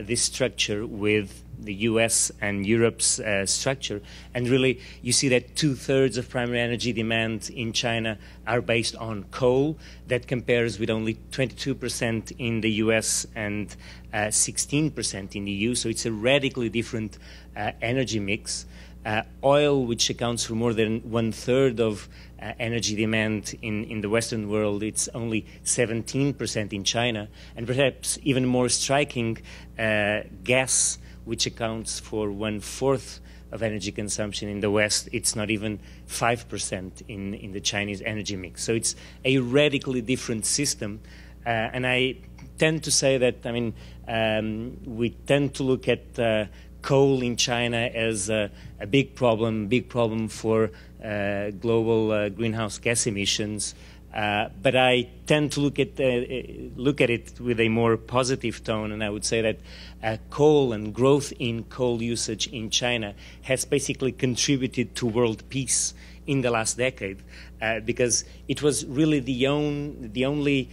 this structure, with the US and Europe's uh, structure. And really, you see that two thirds of primary energy demand in China are based on coal. That compares with only 22% in the US and uh, 16% in the EU. So it's a radically different uh, energy mix. Uh, oil, which accounts for more than one third of uh, energy demand in, in the Western world, it's only 17% in China. And perhaps even more striking, uh, gas which accounts for one fourth of energy consumption in the West, it's not even 5% in, in the Chinese energy mix. So it's a radically different system. Uh, and I tend to say that, I mean, um, we tend to look at uh, coal in China as a, a, big problem, big problem for uh, global uh, greenhouse gas emissions. Uh, but I tend to look at, uh, uh, look at it with a more positive tone, and I would say that uh, coal and growth in coal usage in China has basically contributed to world peace in the last decade uh, because it was really the, own, the only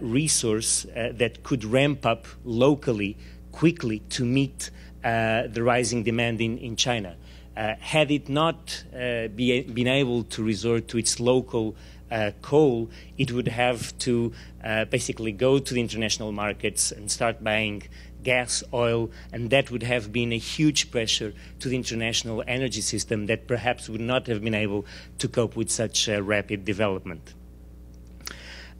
resource that could ramp up locally quickly to meet the rising demand in, in China. had it not be, been able to resort to its local uh, coal, it would have to uh, basically go to the international markets and start buying gas, oil, and that would have been a huge pressure to the international energy system that perhaps would not have been able to cope with such rapid development.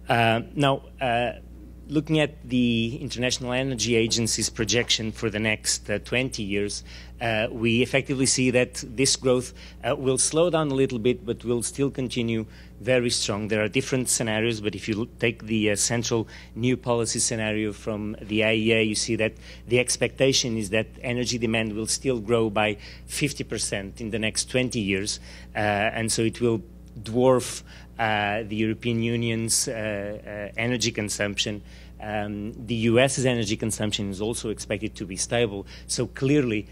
Uh, now, uh, looking at the International Energy Agency's projection for the next uh, 20 years, uh, we effectively see that this growth uh, will slow down a little bit, but will still continue very strong. There are different scenarios, but if you take the uh, central new policy scenario from the IEA, you see that the expectation is that energy demand will still grow by 50% in the next 20 years, uh, and so it will dwarf uh, the European Union's uh, uh, energy consumption. Um, the US's energy consumption is also expected to be stable. So clearly,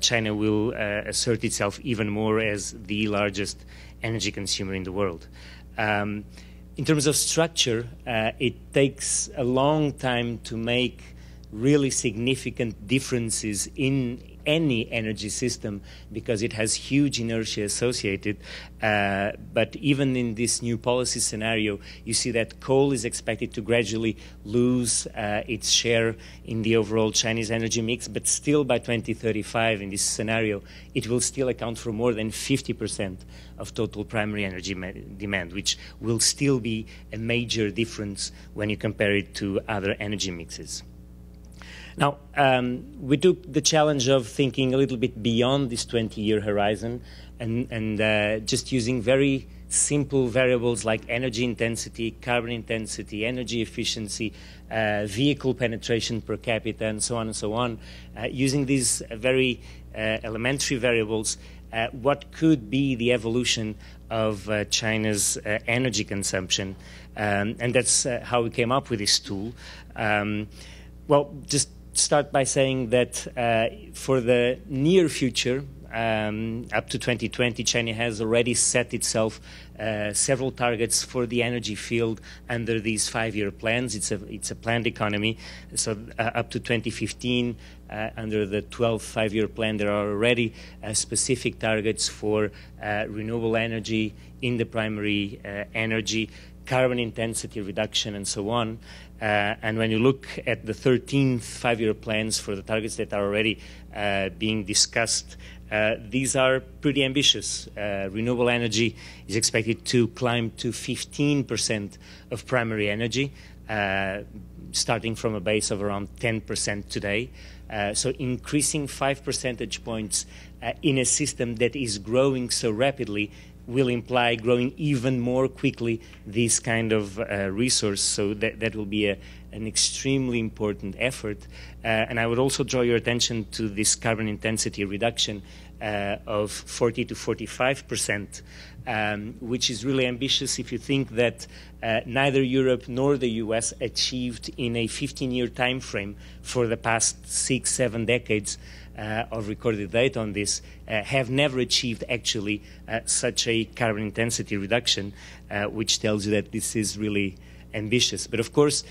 China will assert itself even more as the largest energy consumer in the world. Um, in terms of structure, uh, it takes a long time to make really significant differences in any energy system because it has huge inertia associated. Uh, but even in this new policy scenario, you see that coal is expected to gradually lose uh, its share in the overall Chinese energy mix, but still by 2035, in this scenario, it will still account for more than 50% of total primary energy demand, which will still be a major difference when you compare it to other energy mixes. Now, um, we took the challenge of thinking a little bit beyond this 20 year horizon and, and uh, just using very simple variables like energy intensity, carbon intensity, energy efficiency, uh, vehicle penetration per capita, and so on and so on. Uh, using these very uh, elementary variables, uh, what could be the evolution of uh, China's energy consumption? Um, and that's how we came up with this tool. Um, well, just start by saying that uh, for the near future, um, up to 2020, China has already set itself uh, several targets for the energy field under these five-year plans. It's a it's a planned economy. So uh, up to 2015, uh, under the 12th five-year plan, there are already uh, specific targets for uh, renewable energy in the primary uh, energy, carbon intensity reduction, and so on. Uh, and when you look at the 13th five-year plans for the targets that are already uh, being discussed, uh, these are pretty ambitious. Uh, renewable energy is expected to climb to 15% of primary energy, uh, starting from a base of around 10% today. Uh, so increasing five percentage points in a system that is growing so rapidly will imply growing even more quickly this kind of uh, resource. So that, that will be a, an extremely important effort. Uh, and I would also draw your attention to this carbon intensity reduction uh, of 40 to 45 percent, um, which is really ambitious if you think that uh, neither Europe nor the US achieved in a 15 year time frame for the past six, seven decades of recorded data on this uh, have never achieved actually uh, such a carbon intensity reduction, which tells you that this is really ambitious. But of course,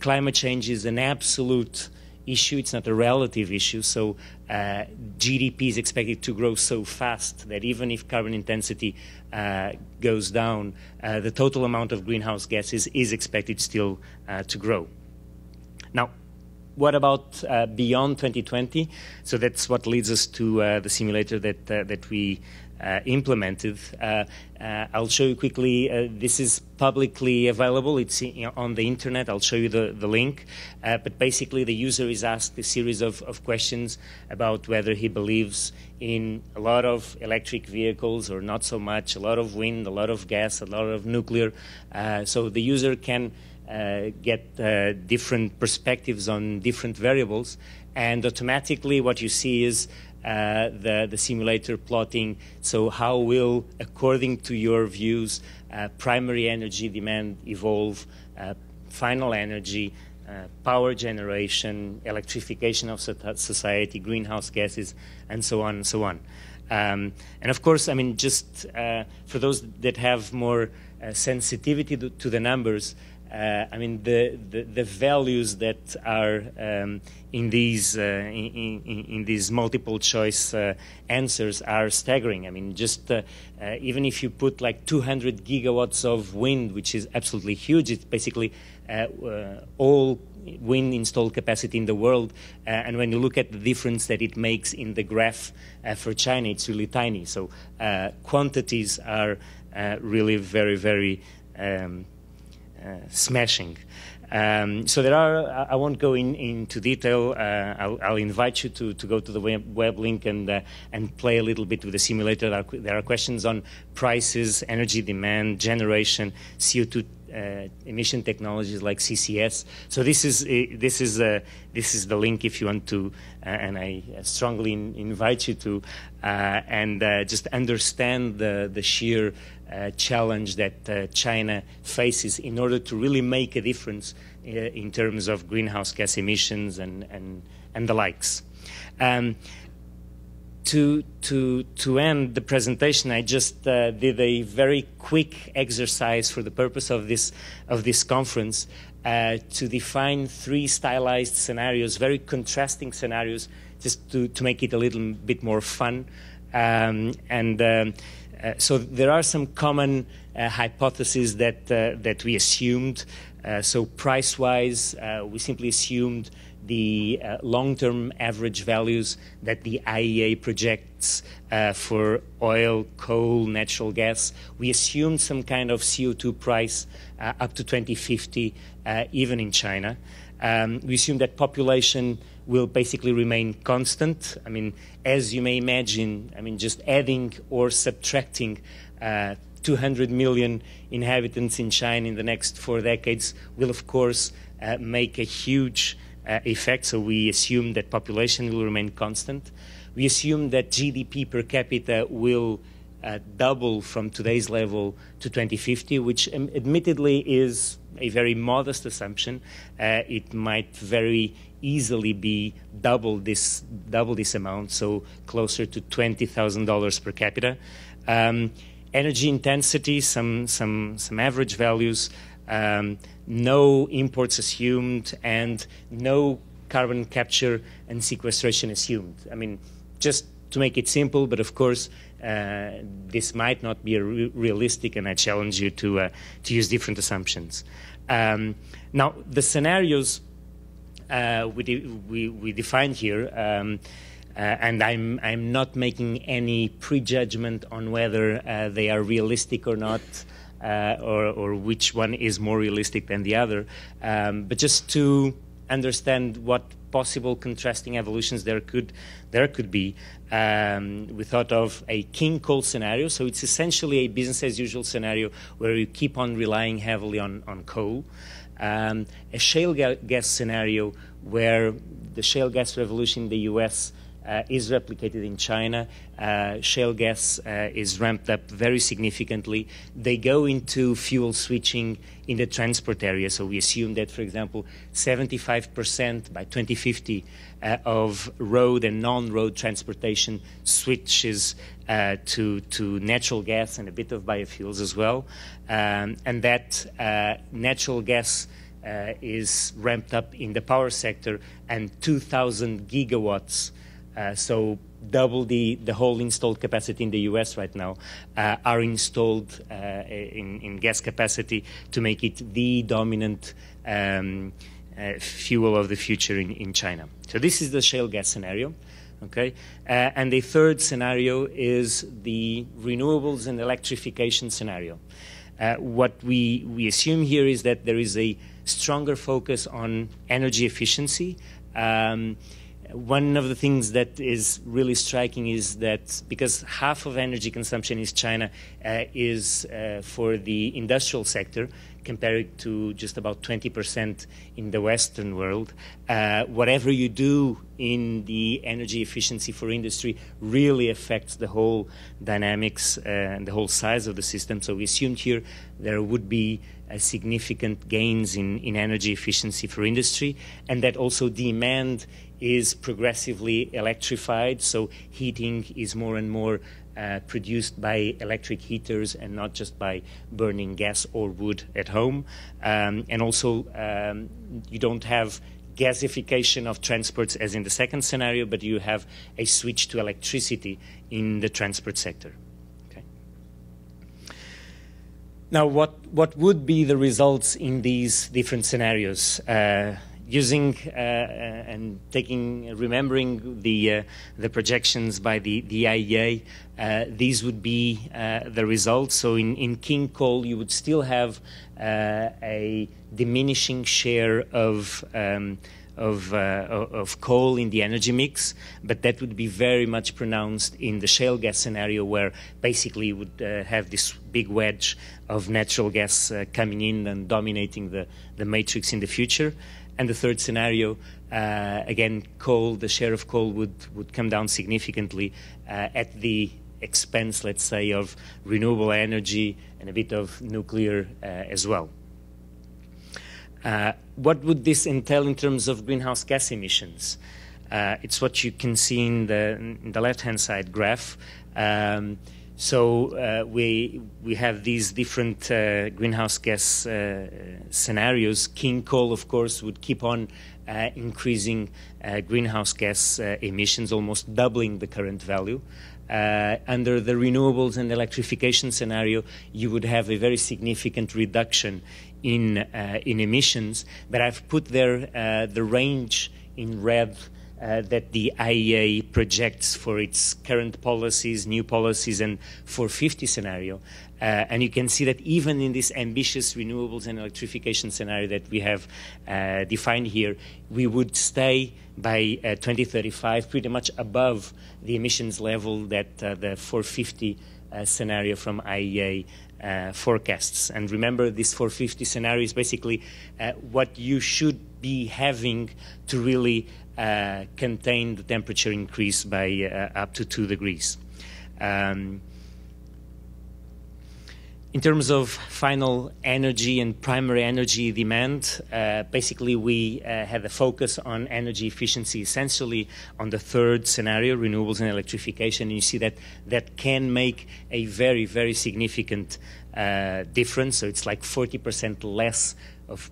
climate change is an absolute issue. It's not a relative issue. So uh, GDP is expected to grow so fast that even if carbon intensity uh, goes down, uh, the total amount of greenhouse gases is expected still to grow. Now, what about uh, beyond 2020? So that's what leads us to uh, the simulator that uh, that we uh, implemented. Uh, uh, I'll show you quickly. this is publicly available. It's on the internet. I'll show you the, the link. but basically, the user is asked a series of, of questions about whether he believes in a lot of electric vehicles or not so much, a lot of wind, a lot of gas, a lot of nuclear. so the user can uh, get uh, different perspectives on different variables, and automatically what you see is uh, the, the simulator plotting. So, how will, according to your views, uh, primary energy demand evolve, uh, final energy, power generation, electrification of society, greenhouse gases, and so on and so on. Um, and of course, I mean, just for those that have more sensitivity to, to, the numbers, uh, I mean, the, the, the, values that are um, in these uh, in, in, in, these multiple choice uh, answers are staggering. I mean, just uh, uh, even if you put like 200 gigawatts of wind, which is absolutely huge, it's basically uh, all wind installed capacity in the world. and when you look at the difference that it makes in the graph for China, it's really tiny. So quantities are really very, very um, uh, smashing. Um, so there are, I won't go in, into detail. Uh, I'll, I'll, invite you to, to go to the web, web link and, uh, and play a little bit with the simulator. There are, questions on prices, energy demand, generation, CO2 uh, emission technologies like CCS. So this is uh, this is uh, this is the link if you want to, and I strongly in, invite you to, and just understand the the sheer uh, challenge that uh, China faces in order to really make a difference uh, in terms of greenhouse gas emissions and, and, and the likes. Um, to, to, to end the presentation, I just uh, did a very quick exercise for the purpose of this, of this conference uh, to define three stylized scenarios, very contrasting scenarios, just to, to make it a little bit more fun. Um, and um, uh, so there are some common uh, hypotheses that uh, that we assumed. Uh, so price-wise, uh, we simply assumed the long-term average values that the IEA projects for oil, coal, natural gas. We assumed some kind of CO2 price up to 2050, even in China. Um, we assumed that population will basically remain constant. I mean, as you may imagine, I mean, just adding or subtracting uh, 200 million inhabitants in China in the next four decades will, of course, uh, make a huge uh, effect. So we assume that population will remain constant. We assume that GDP per capita will uh, double from today's level to 2050, which um, admittedly is a very modest assumption. Uh, it might very easily be double this double this amount, so closer to twenty thousand dollars per capita. Um, energy intensity, some some some average values. Um, no imports assumed, and no carbon capture and sequestration assumed. I mean, just to make it simple, but of course, uh, this might not be re realistic, and I challenge you to uh, to use different assumptions. Um, now, the scenarios we, de we, we define here, um, uh, and I'm, I'm not making any prejudgment on whether uh, they are realistic or not. Uh, or, or, which one is more realistic than the other, um, but just to understand what possible contrasting evolutions there could there could be. Um, we thought of a king coal scenario, so it's essentially a business as usual scenario where you keep on relying heavily on, on coal um, a shale gas scenario where the shale gas revolution in the US uh, is replicated in China. Uh, shale gas uh, is ramped up very significantly. They go into fuel switching in the transport area. So we assume that, for example, 75% by 2050 uh, of road and non-road transportation switches uh, to to natural gas and a bit of biofuels as well, um, and that uh, natural gas. Uh, is ramped up in the power sector and 2,000 gigawatts uh, so double the, the whole installed capacity in the US right now uh, are installed uh, in, in, gas capacity to make it the dominant um, uh, fuel of the future in, in China. So this is the shale gas scenario. Okay, uh, and the third scenario is the renewables and electrification scenario. Uh, what we, we assume here is that there is a stronger focus on energy efficiency. Um, one of the things that is really striking is that because half of energy consumption in China uh, is uh, for the industrial sector, compared to just about 20% in the Western world. Uh, whatever you do in the energy efficiency for industry really affects the whole dynamics uh, and the whole size of the system. So we assumed here there would be significant gains in, in energy efficiency for industry, and that also demand is progressively electrified. So heating is more and more uh, produced by electric heaters and not just by burning gas or wood at home. Um, and also, um, you don't have gasification of transports as in the second scenario, but you have a switch to electricity in the transport sector. Okay. Now, what, what would be the results in these different scenarios? Uh, using uh, uh, and taking, remembering the uh, the projections by the the IEA, these would be the results. So in in king coal, you would still have a diminishing share of um, of, uh, of coal in the energy mix, but that would be very much pronounced in the shale gas scenario, where basically you would uh, have this big wedge of natural gas uh, coming in and dominating the, the matrix in the future. And the third scenario, uh, again, coal, the share of coal would, would come down significantly uh, at the expense, let's say, of renewable energy and a bit of nuclear uh, as well. Uh, what would this entail in terms of greenhouse gas emissions? It's what you can see in the, the left-hand side graph. Um, so uh, we we have these different uh, greenhouse gas uh, scenarios. King coal, of course, would keep on uh, increasing uh, greenhouse gas uh, emissions, almost doubling the current value. under the renewables and electrification scenario, you would have a very significant reduction in in emissions. But I've put there the range in red uh, that the IEA projects for its current policies, new policies, and 450 scenario. Uh, and you can see that even in this ambitious renewables and electrification scenario that we have uh, defined here, we would stay by uh, 2035 pretty much above the emissions level that uh, the 450 uh, scenario from IEA uh, forecasts. And remember, this 450 scenario is basically uh, what you should be having to really uh, contain the temperature increase by uh, up to 2 degrees. Um, in terms of final energy and primary energy demand, uh, basically we uh, had a focus on energy efficiency essentially on the third scenario, renewables and electrification. And you see that that can make a very, very significant uh, difference. So it's like 40% less of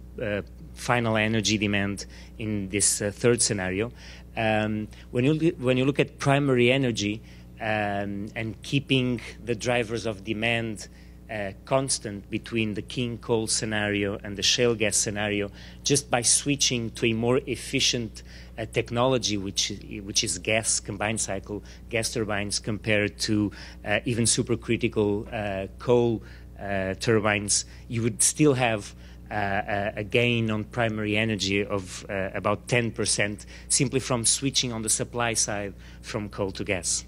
final energy demand in this uh, third scenario. Um, when, you, when you look at primary energy um, and keeping the drivers of demand uh, constant between the king coal scenario and the shale gas scenario, just by switching to a more efficient uh, technology, which which is gas combined cycle gas turbines, compared to uh, even supercritical uh, coal uh, turbines, you would still have uh, a gain on primary energy of uh, about 10% simply from switching on the supply side from coal to gas.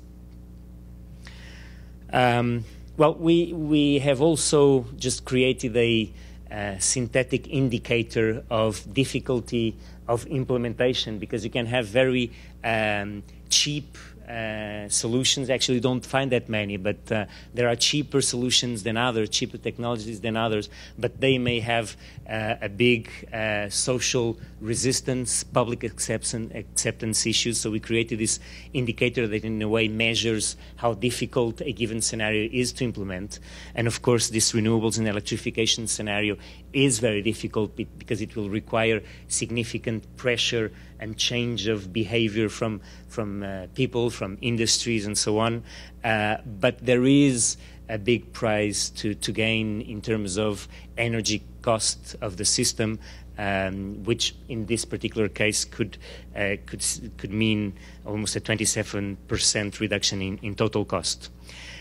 Um, well, we, we have also just created a uh, synthetic indicator of difficulty of implementation because you can have very um, cheap uh, solutions. Actually, don't find that many, but uh, there are cheaper solutions than others, cheaper technologies than others, but they may have uh, a big uh, social resistance, public acceptance, acceptance issues. So we created this indicator that, in a way, measures how difficult a given scenario is to implement. And of course, this renewables and electrification scenario is very difficult because it will require significant pressure and change of behavior from from uh, people, from industries, and so on. Uh, but there is a big prize to, to gain in terms of energy cost of the system, um, which in this particular case could uh, could could mean almost a 27% reduction in, in total cost.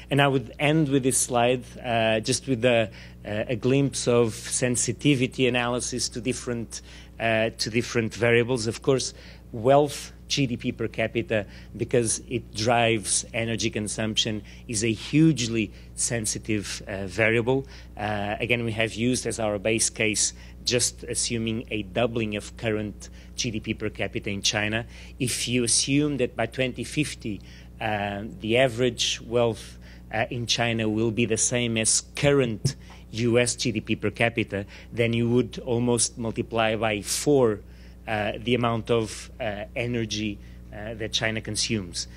And I would end with this slide uh, just with a, a, glimpse of sensitivity analysis to different uh, to different variables. Of course, wealth GDP per capita, because it drives energy consumption, is a hugely sensitive uh, variable. Uh, again, we have used as our base case just assuming a doubling of current GDP per capita in China. If you assume that by 2050, uh, the average wealth uh, in China will be the same as current US GDP per capita, then you would almost multiply by four uh, the amount of uh, energy uh, that China consumes.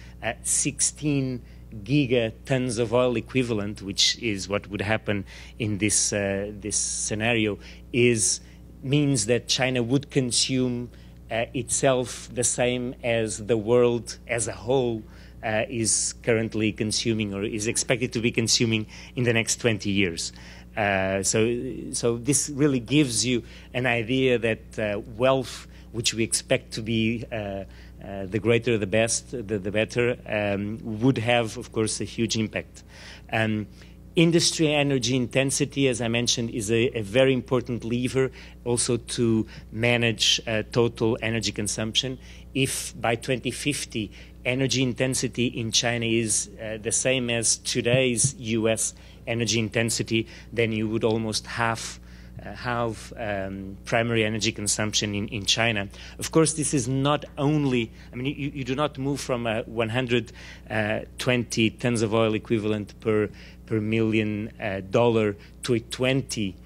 16 gigatons of oil equivalent, which is what would happen in this this scenario, is means that China would consume uh, itself the same as the world as a whole uh, is currently consuming or is expected to be consuming in the next 20 years. Uh, so, so this really gives you an idea that wealth which we expect to be uh, the greater, the best, the, the better, um, would have, of course, a huge impact. Um, industry energy intensity, as I mentioned, is a, a very important lever also to manage uh, total energy consumption. If by 2050 energy intensity in China is uh, the same as today's US energy intensity, then you would almost uh, have um, primary energy consumption in, in China. Of course, this is not only, I mean, you, you do not move from a 120 uh, tons of oil equivalent per, per million uh, dollar to a 20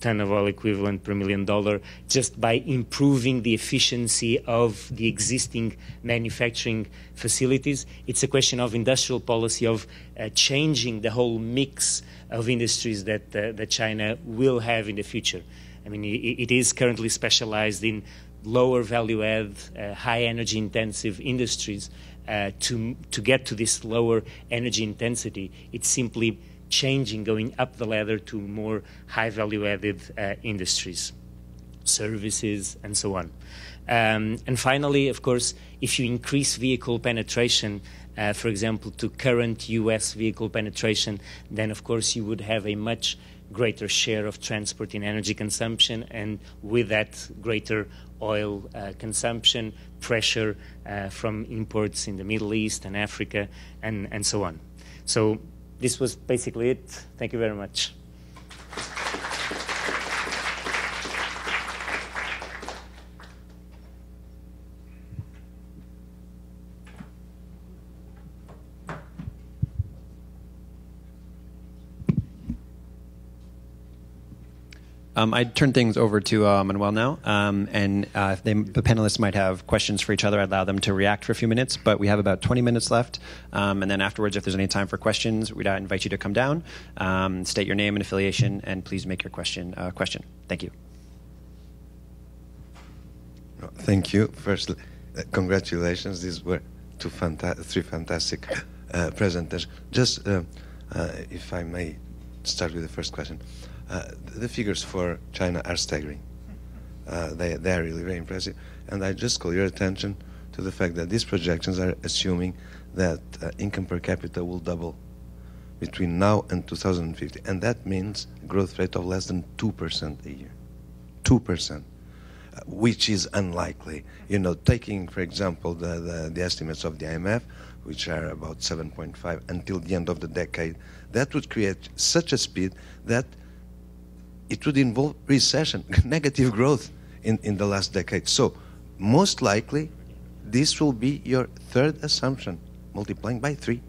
ton of oil equivalent per million dollar just by improving the efficiency of the existing manufacturing facilities. It's a question of industrial policy, of uh, changing the whole mix of industries that, uh, that China will have in the future. I mean, it, is currently specialized in lower value add, uh, high energy intensive industries. Uh, to, to get to this lower energy intensity, it's simply changing, going up the ladder to more high value added uh, industries, services, and so on. Um, and finally, of course, if you increase vehicle penetration, uh, for example, to current US vehicle penetration, then of course you would have a much greater share of transport in energy consumption, and with that, greater oil uh, consumption, pressure uh, from imports in the Middle East and Africa, and, and so on. So this was basically it. Thank you very much. Um, I'd turn things over to uh, Manuel now, um, and uh, they, the panelists might have questions for each other. I'd allow them to react for a few minutes, but we have about 20 minutes left. Um, and then afterwards, if there's any time for questions, we'd invite you to come down, um, state your name and affiliation, and please make your question uh, question. Thank you. Thank you. First, uh, congratulations. These were two fanta- three fantastic uh, presenters. Just, uh, if I may, start with the first question. Uh, the figures for China are staggering. Uh, they, they are really very impressive. And I just call your attention to the fact that these projections are assuming that uh, income per capita will double between now and 2050. And that means growth rate of less than 2% a year. 2%. Uh, which is unlikely. You know, taking, for example, the, the, the estimates of the IMF, which are about 7.5 until the end of the decade, that would create such a speed that it would involve recession, negative growth in, in the last decade. So, most likely, this will be your third assumption, multiplying by three.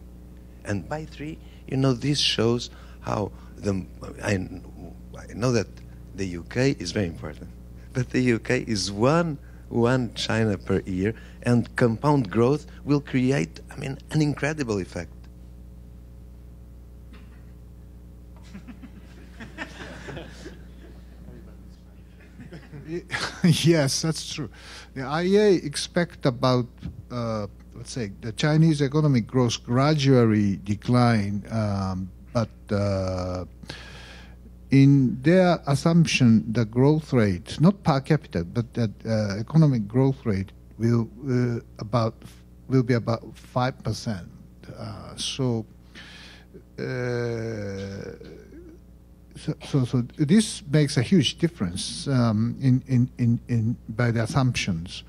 And by three, you know, this shows how the. I, I know that the UK is very important, but the UK is one one China per year, and compound growth will create, I mean, an incredible effect. yes, that's true. The IEA expect about, uh, let's say, the Chinese economic growth gradually decline, um, but uh, in their assumption, the growth rate, not per capita, but the uh, economic growth rate will uh, about will be about five percent. Uh, so uh, so, so, this makes a huge difference um, in, in, in, in, by the assumptions.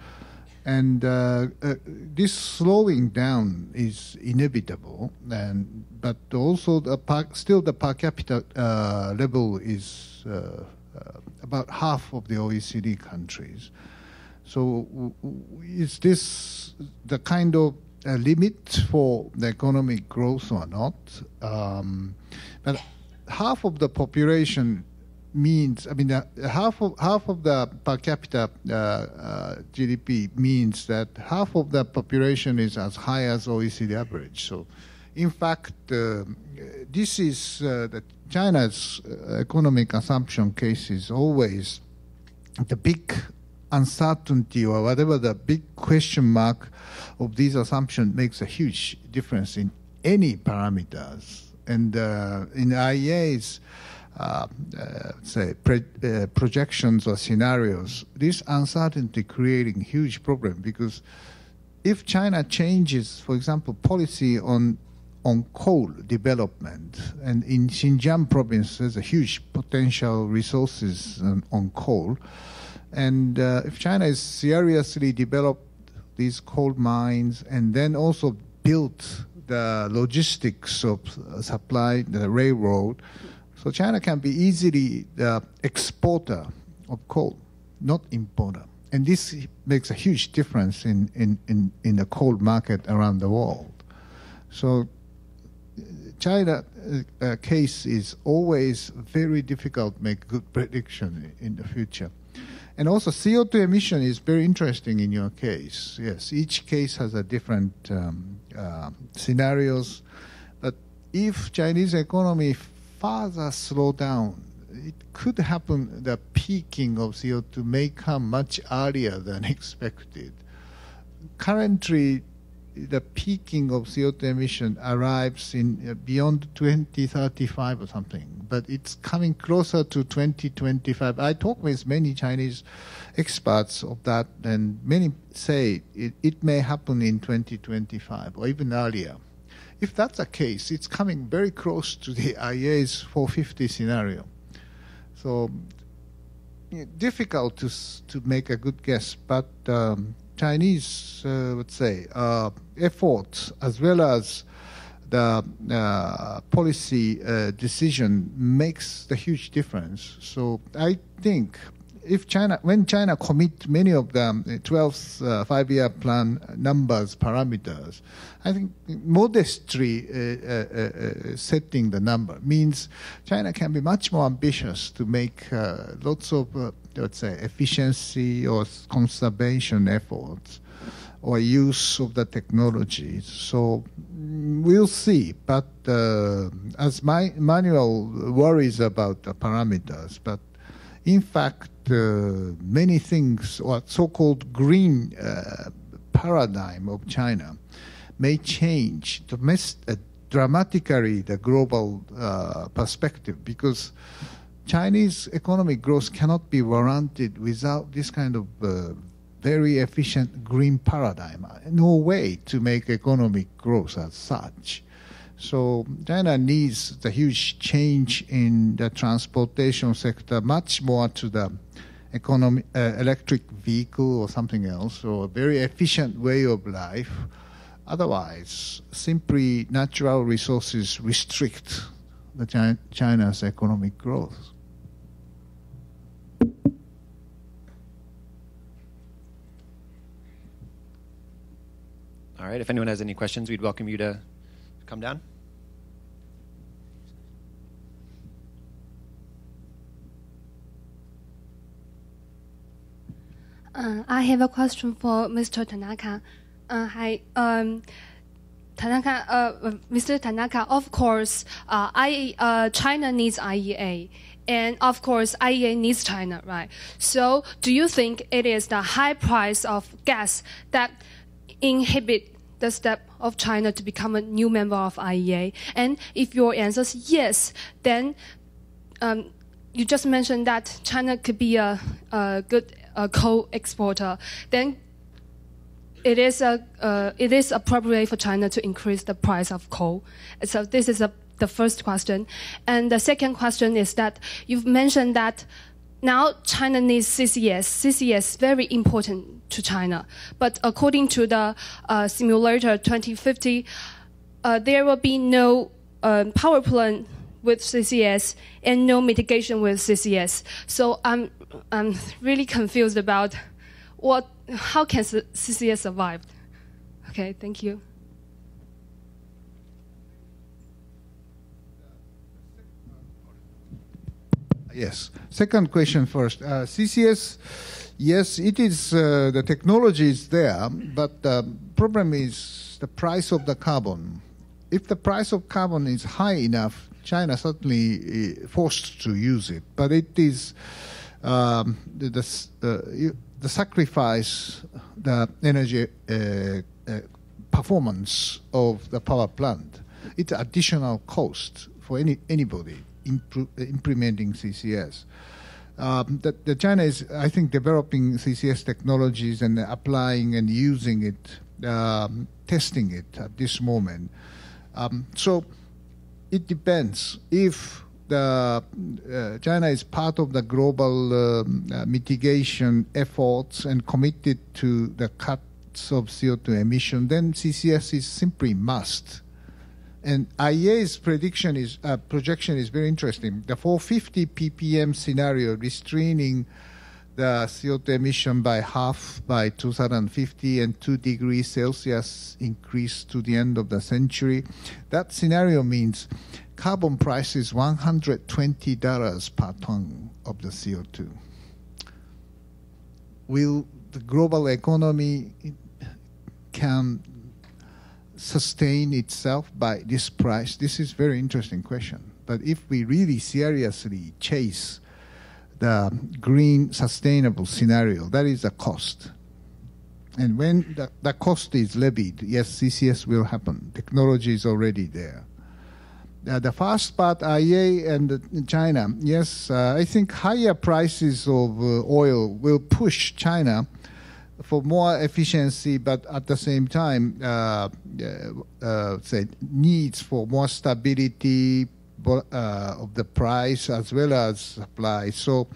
And uh, uh, this slowing down is inevitable, and but also the per, still the per capita uh, level is uh, uh, about half of the OECD countries. So is this the kind of uh, limit for the economic growth or not? Um, but half of the population means, I mean, uh, half of half of the per capita uh, uh, GDP means that half of the population is as high as OECD average. So, in fact, uh, this is uh, that China's uh, economic assumption case is always the big uncertainty or whatever the big question mark of these assumptions makes a huge difference in any parameters. And uh, in IEA's uh, uh, say pre- projections or scenarios, this uncertainty creating huge problem because if China changes, for example, policy on on coal development, and in Xinjiang province there's a huge potential resources on, on coal, and uh, if China is seriously develop these coal mines and then also built the logistics of uh, supply, the railroad, so China can be easily the exporter of coal, not importer. And this makes a huge difference in, in, in, in the coal market around the world. So China uh, uh, case is always very difficult to make good prediction in the future. And also CO2 emission is very interesting in your case. Yes, each case has a different um, uh, scenarios. But if Chinese economy further slow down, it could happen the peaking of CO2 may come much earlier than expected. Currently, the peaking of CO2 emission arrives in uh, beyond 2035 or something, but it's coming closer to 2025. I talk with many Chinese experts of that, and many say it, it may happen in 2025 or even earlier. If that's the case, it's coming very close to the IEA's 450 scenario. So difficult to to make a good guess, but um, Chinese, uh, let's say, uh, efforts as well as the uh, policy uh, decision makes the huge difference. So I think if China, when China commit many of the 12th uh, five-year plan numbers, parameters, I think modestly uh, uh, uh, setting the number means China can be much more ambitious to make uh, lots of, uh, let's say, efficiency or conservation efforts or use of the technologies. So mm, we'll see. But as my Manuel worries about the parameters, but in fact, uh, many things, or so-called green uh, paradigm of China, may change uh, dramatically the global uh, perspective because Chinese economic growth cannot be warranted without this kind of very efficient green paradigm. No way to make economic growth as such. So China needs the huge change in the transportation sector, much more to the economic, uh, electric vehicle or something else, or a very efficient way of life. Otherwise, simply natural resources restrict the China, China's economic growth. All right. If anyone has any questions, we'd welcome you to come down. Uh, I have a question for Mr. Tanaka. Uh, hi, um, Tanaka, uh, Mr. Tanaka. Of course, uh, I, uh, China needs IEA, and of course, IEA needs China, right? So, do you think it is the high price of gas that inhibit the step of China to become a new member of IEA? And if your answer is yes, then um, you just mentioned that China could be a, a good a coal exporter, then it is a uh, it is appropriate for China to increase the price of coal. So this is a, the first question, and the second question is that you've mentioned that now China needs CCS. CCS is very important to China. But according to the uh, simulator 2050, uh, there will be no uh, power plant with CCS and no mitigation with CCS. So I'm I'm really confused about what how can CCS survive. Okay, thank you. Yes. Second question first. Uh, CCS, yes, it is, uh, the technology is there, but the problem is the price of the carbon. If the price of carbon is high enough, China certainly uh, forced to use it, but it is um, the, the, the, sacrifice, the energy uh, uh, performance of the power plant. It's additional cost for any anybody implementing CCS. Um, the, the, China is, I think, developing CCS technologies and applying and using it, um, testing it at this moment. Um, so it depends if the uh, China is part of the global um, uh, mitigation efforts and committed to the cuts of CO2 emission, then CCS is simply must. And IEA's prediction is uh, projection is very interesting. The 450 ppm scenario restraining the CO2 emission by half by 2050 and 2 degrees Celsius increase to the end of the century. That scenario means carbon price is $120 per ton of the CO2. Will the global economy can sustain itself by this price? This is very interesting question. But if we really seriously chase the green sustainable scenario, that is a cost. And when the, the cost is levied, yes, CCS will happen. Technology is already there. Uh, the first part, IEA and China, yes, uh, I think higher prices of uh, oil will push China for more efficiency, but at the same time, uh, uh, say needs for more stability uh, of the price as well as supply. So,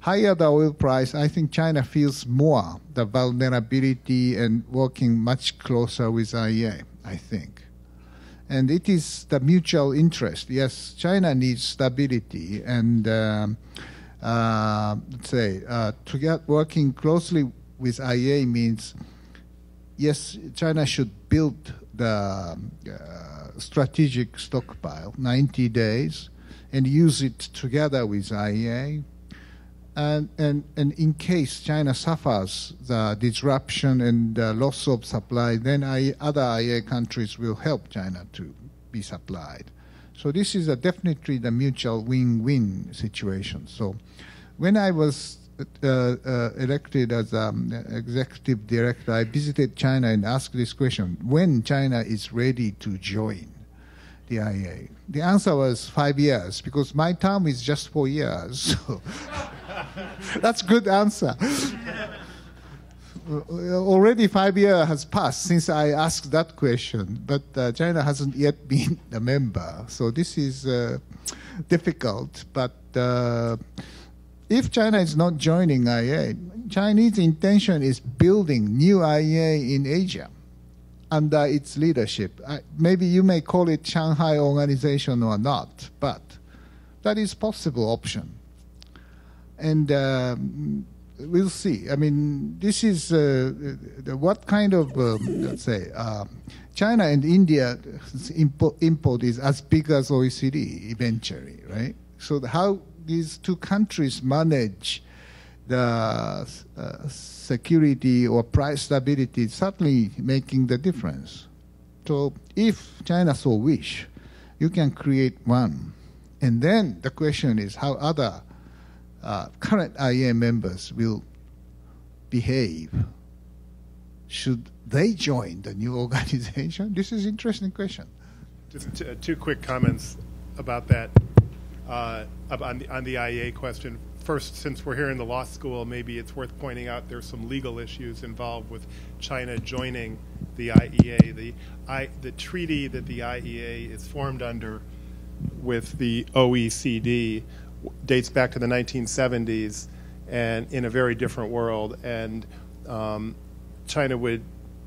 higher the oil price, I think China feels more the vulnerability and working much closer with IEA. I think. And it is the mutual interest. Yes, China needs stability, and um, uh, let's say uh, to get working closely with IEA means yes, China should build the uh, strategic stockpile, 90 days, and use it together with IEA. And, and, and in case China suffers the disruption and the loss of supply, then I, other IEA countries will help China to be supplied. So this is definitely the mutual win-win situation. So when I was elected as um, executive director, I visited China and asked this question: When China is ready to join the IEA? The answer was five years, because my term is just four years. That's a good answer. Already five years has passed since I asked that question, but uh, China hasn't yet been a member. So this is uh, difficult, but uh, if China is not joining IEA, Chinese intention is building new IEA in Asia under its leadership. maybe you may call it Shanghai Organization or not, but that is possible option. And um, we'll see. I mean, this is uh, what kind of, uh, let's say, uh, China and India import, import is as big as OECD eventually, right? So how these two countries manage the uh, security or price stability, certainly making the difference. So if China so wish, you can create one. And then the question is how other uh, current IEA members will behave. Should they join the new organization? This is an interesting question. Just uh, two quick comments about that uh, on, the, on the IEA question. First, since we're here in the law school, maybe it's worth pointing out there's some legal issues involved with China joining the IEA. The, I, the treaty that the IEA is formed under with the OECD dates back to the 1970s and in a very different world. And um, China would,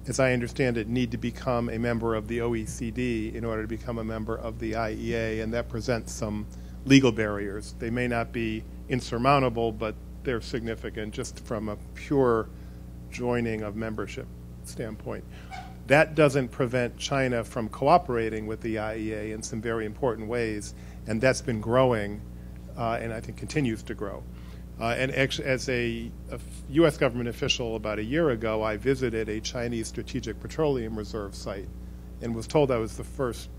as I understand it, need to become a member of the OECD in order to become a member of the IEA, and that presents some legal barriers. They may not be insurmountable, but they're significant just from a pure joining of membership standpoint. That doesn't prevent China from cooperating with the IEA in some very important ways, and that's been growing uh, and I think continues to grow. Uh, and as a, a, U.S. government official about a year ago, I visited a Chinese Strategic Petroleum Reserve site and was told I was the first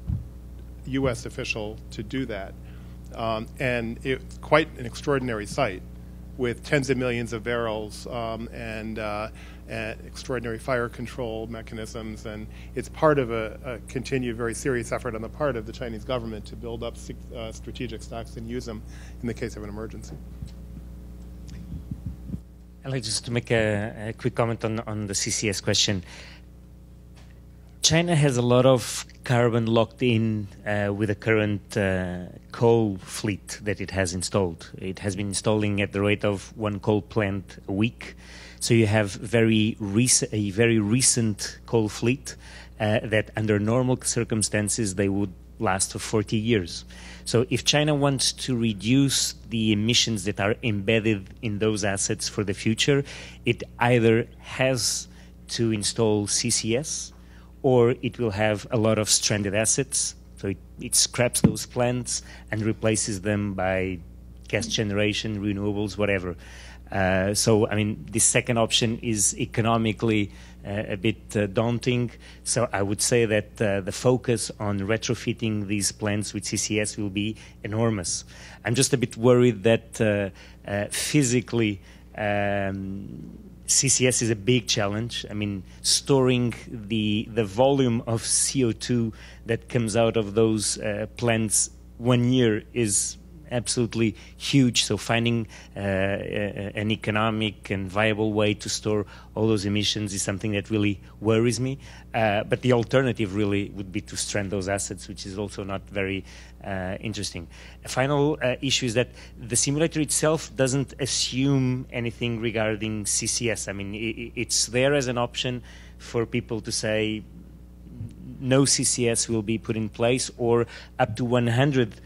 U.S. official to do that. Um, and it's quite an extraordinary site with tens of millions of barrels um, and, uh, and, extraordinary fire control mechanisms. And it's part of a, a, continued, very serious effort on the part of the Chinese government to build up uh, strategic stocks and use them in the case of an emergency. I'd like just to make a, a quick comment on, on the CCS question. China has a lot of carbon locked in uh, with the current uh, coal fleet that it has installed. It has been installing at the rate of one coal plant a week. So you have very rec- a very recent coal fleet uh, that, under normal circumstances, they would last for 40 years. So if China wants to reduce the emissions that are embedded in those assets for the future, it either has to install CCS or it will have a lot of stranded assets. So it, it scraps those plants and replaces them by gas generation, renewables, whatever. Uh, so, I mean, the second option is economically uh, a bit uh, daunting. So, I would say that uh, the focus on retrofitting these plants with CCS will be enormous. I'm just a bit worried that uh, uh, physically um, CCS is a big challenge. I mean, storing the the volume of CO2 that comes out of those uh, plants one year is absolutely huge. So finding uh, an economic and viable way to store all those emissions is something that really worries me. Uh, but the alternative really would be to strand those assets, which is also not very uh, interesting. A final uh, issue is that the simulator itself doesn't assume anything regarding CCS. I mean, it, it's there as an option for people to say no CCS will be put in place or up to 100 uh,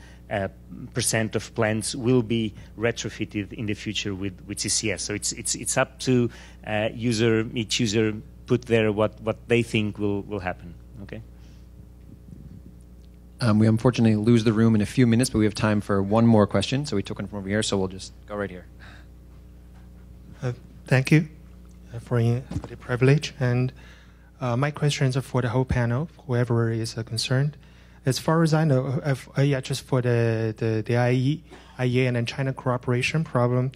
percent of plants will be retrofitted in the future with, with CCS. So it's it's it's up to uh, user each user put there what, what they think will, will happen. Okay. Um, we unfortunately lose the room in a few minutes, but we have time for one more question. So we took one from over here, so we'll just go right here. Uh, thank you uh, for, for, the privilege. And uh, my questions are for the whole panel, whoever is uh, concerned. As far as I know, uh, yeah, just for the, the, the IE, IEA and then China cooperation problem,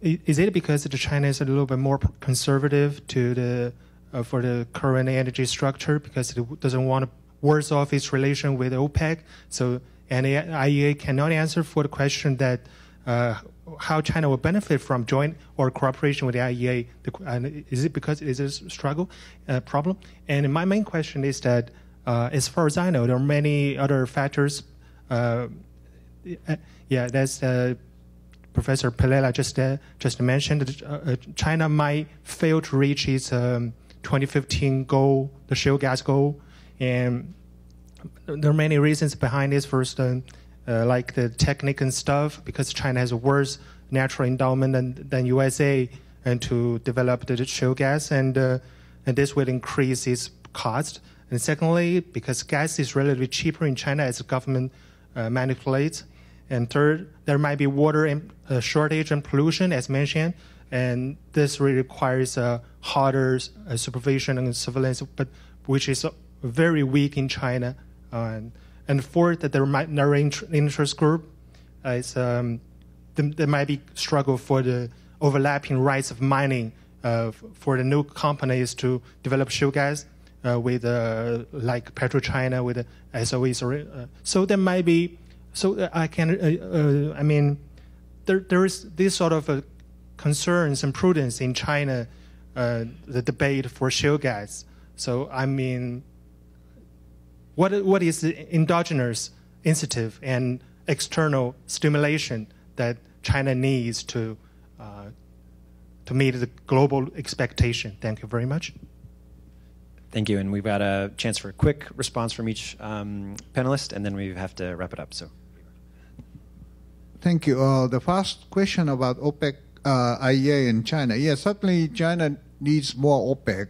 is it because the China is a little bit more conservative to the for the current energy structure because it doesn't want to worse off its relation with OPEC. So, and IEA cannot answer for the question that uh, how China will benefit from joint or cooperation with the IEA. The, is it because it is a struggle uh, problem? And my main question is that, uh, as far as I know, there are many other factors. Uh, yeah, that's uh, Professor Pelela just uh, just mentioned. China might fail to reach its um, 2015 goal, the shale gas goal, and there are many reasons behind this. First, uh, uh, like the technique and stuff, because China has a worse natural endowment than, than USA, and to develop the shale gas, and uh, and this will increase its cost. And secondly, because gas is relatively cheaper in China as the government uh, manipulates. And third, there might be water and, uh, shortage and pollution, as mentioned, and this really requires a harder uh, supervision and surveillance, but which is very weak in China. Uh, and fourth, that there might narrow interest group uh, is um, there, might be struggle for the overlapping rights of mining uh, for the new companies to develop shale gas uh, with uh, like PetroChina with uh, SOEs. Or, uh, so there might be. So uh, I can. I mean, there there is this sort of concerns and prudence in China. the debate for shale gas. So I mean, what, what is the endogenous incentive and external stimulation that China needs to uh, to meet the global expectation? Thank you very much. Thank you. And we've got a chance for a quick response from each um, panelist, and then we have to wrap it up. So. Thank you. Uh, the first question about OPEC, uh, IEA, and China. Yes, certainly China needs more OPEC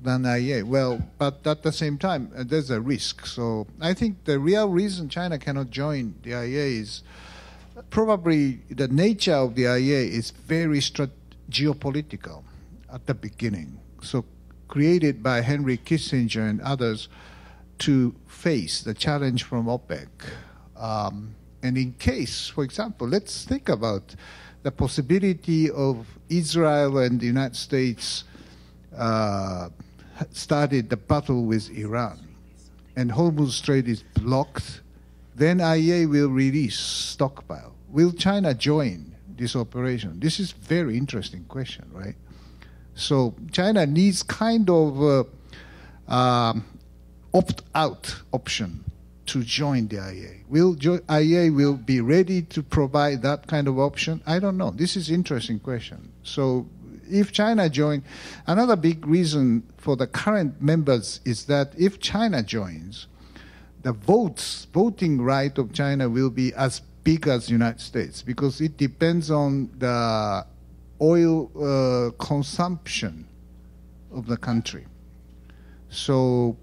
than IEA. Well, but at the same time, uh, there's a risk. So I think the real reason China cannot join the IEA is probably the nature of the IEA is very geopolitical at the beginning. So created by Henry Kissinger and others to face the challenge from OPEC. Um, and in case, for example, let's think about the possibility of Israel and the United States uh, started the battle with Iran, and Hormuz Strait is blocked, then IEA will release stockpile. Will China join this operation? This is very interesting question, right? So China needs kind of uh, um, opt-out option to join the IEA. Will jo- IEA will be ready to provide that kind of option? I don't know. This is interesting question. So if China join, another big reason for the current members is that if China joins, the votes, voting right of China will be as big as United States because it depends on the oil uh, consumption of the country. So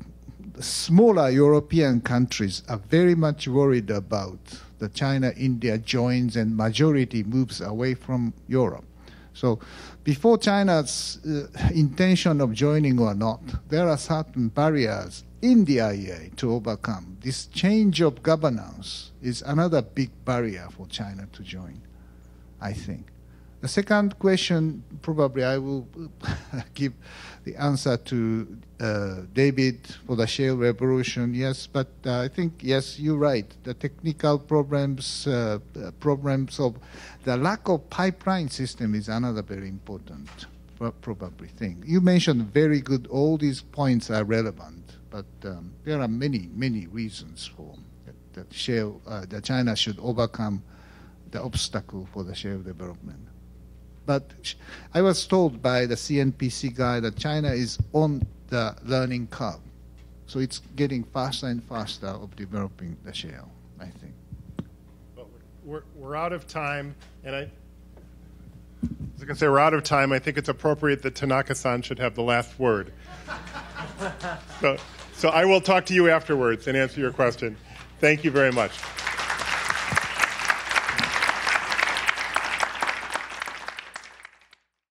smaller European countries are very much worried about the China-India joins and majority moves away from Europe. So before China's uh, intention of joining or not, there are certain barriers in the IEA to overcome. This change of governance is another big barrier for China to join, I think. The second question, probably I will give the answer to uh, David for the shale revolution. Yes, but uh, I think yes, you're right. The technical problems, uh, problems of the lack of pipeline system is another very important, probably thing. You mentioned very good. All these points are relevant, but um, there are many, many reasons for that, that shale, uh, that China should overcome the obstacle for the shale development. But I was told by the CNPC guy that China is on the learning curve. So it's getting faster and faster of developing the shale, I think. Well, we're, we're out of time, and I, as I can say, we're out of time. I think it's appropriate that Tanaka-san should have the last word. so, so I will talk to you afterwards and answer your question. Thank you very much.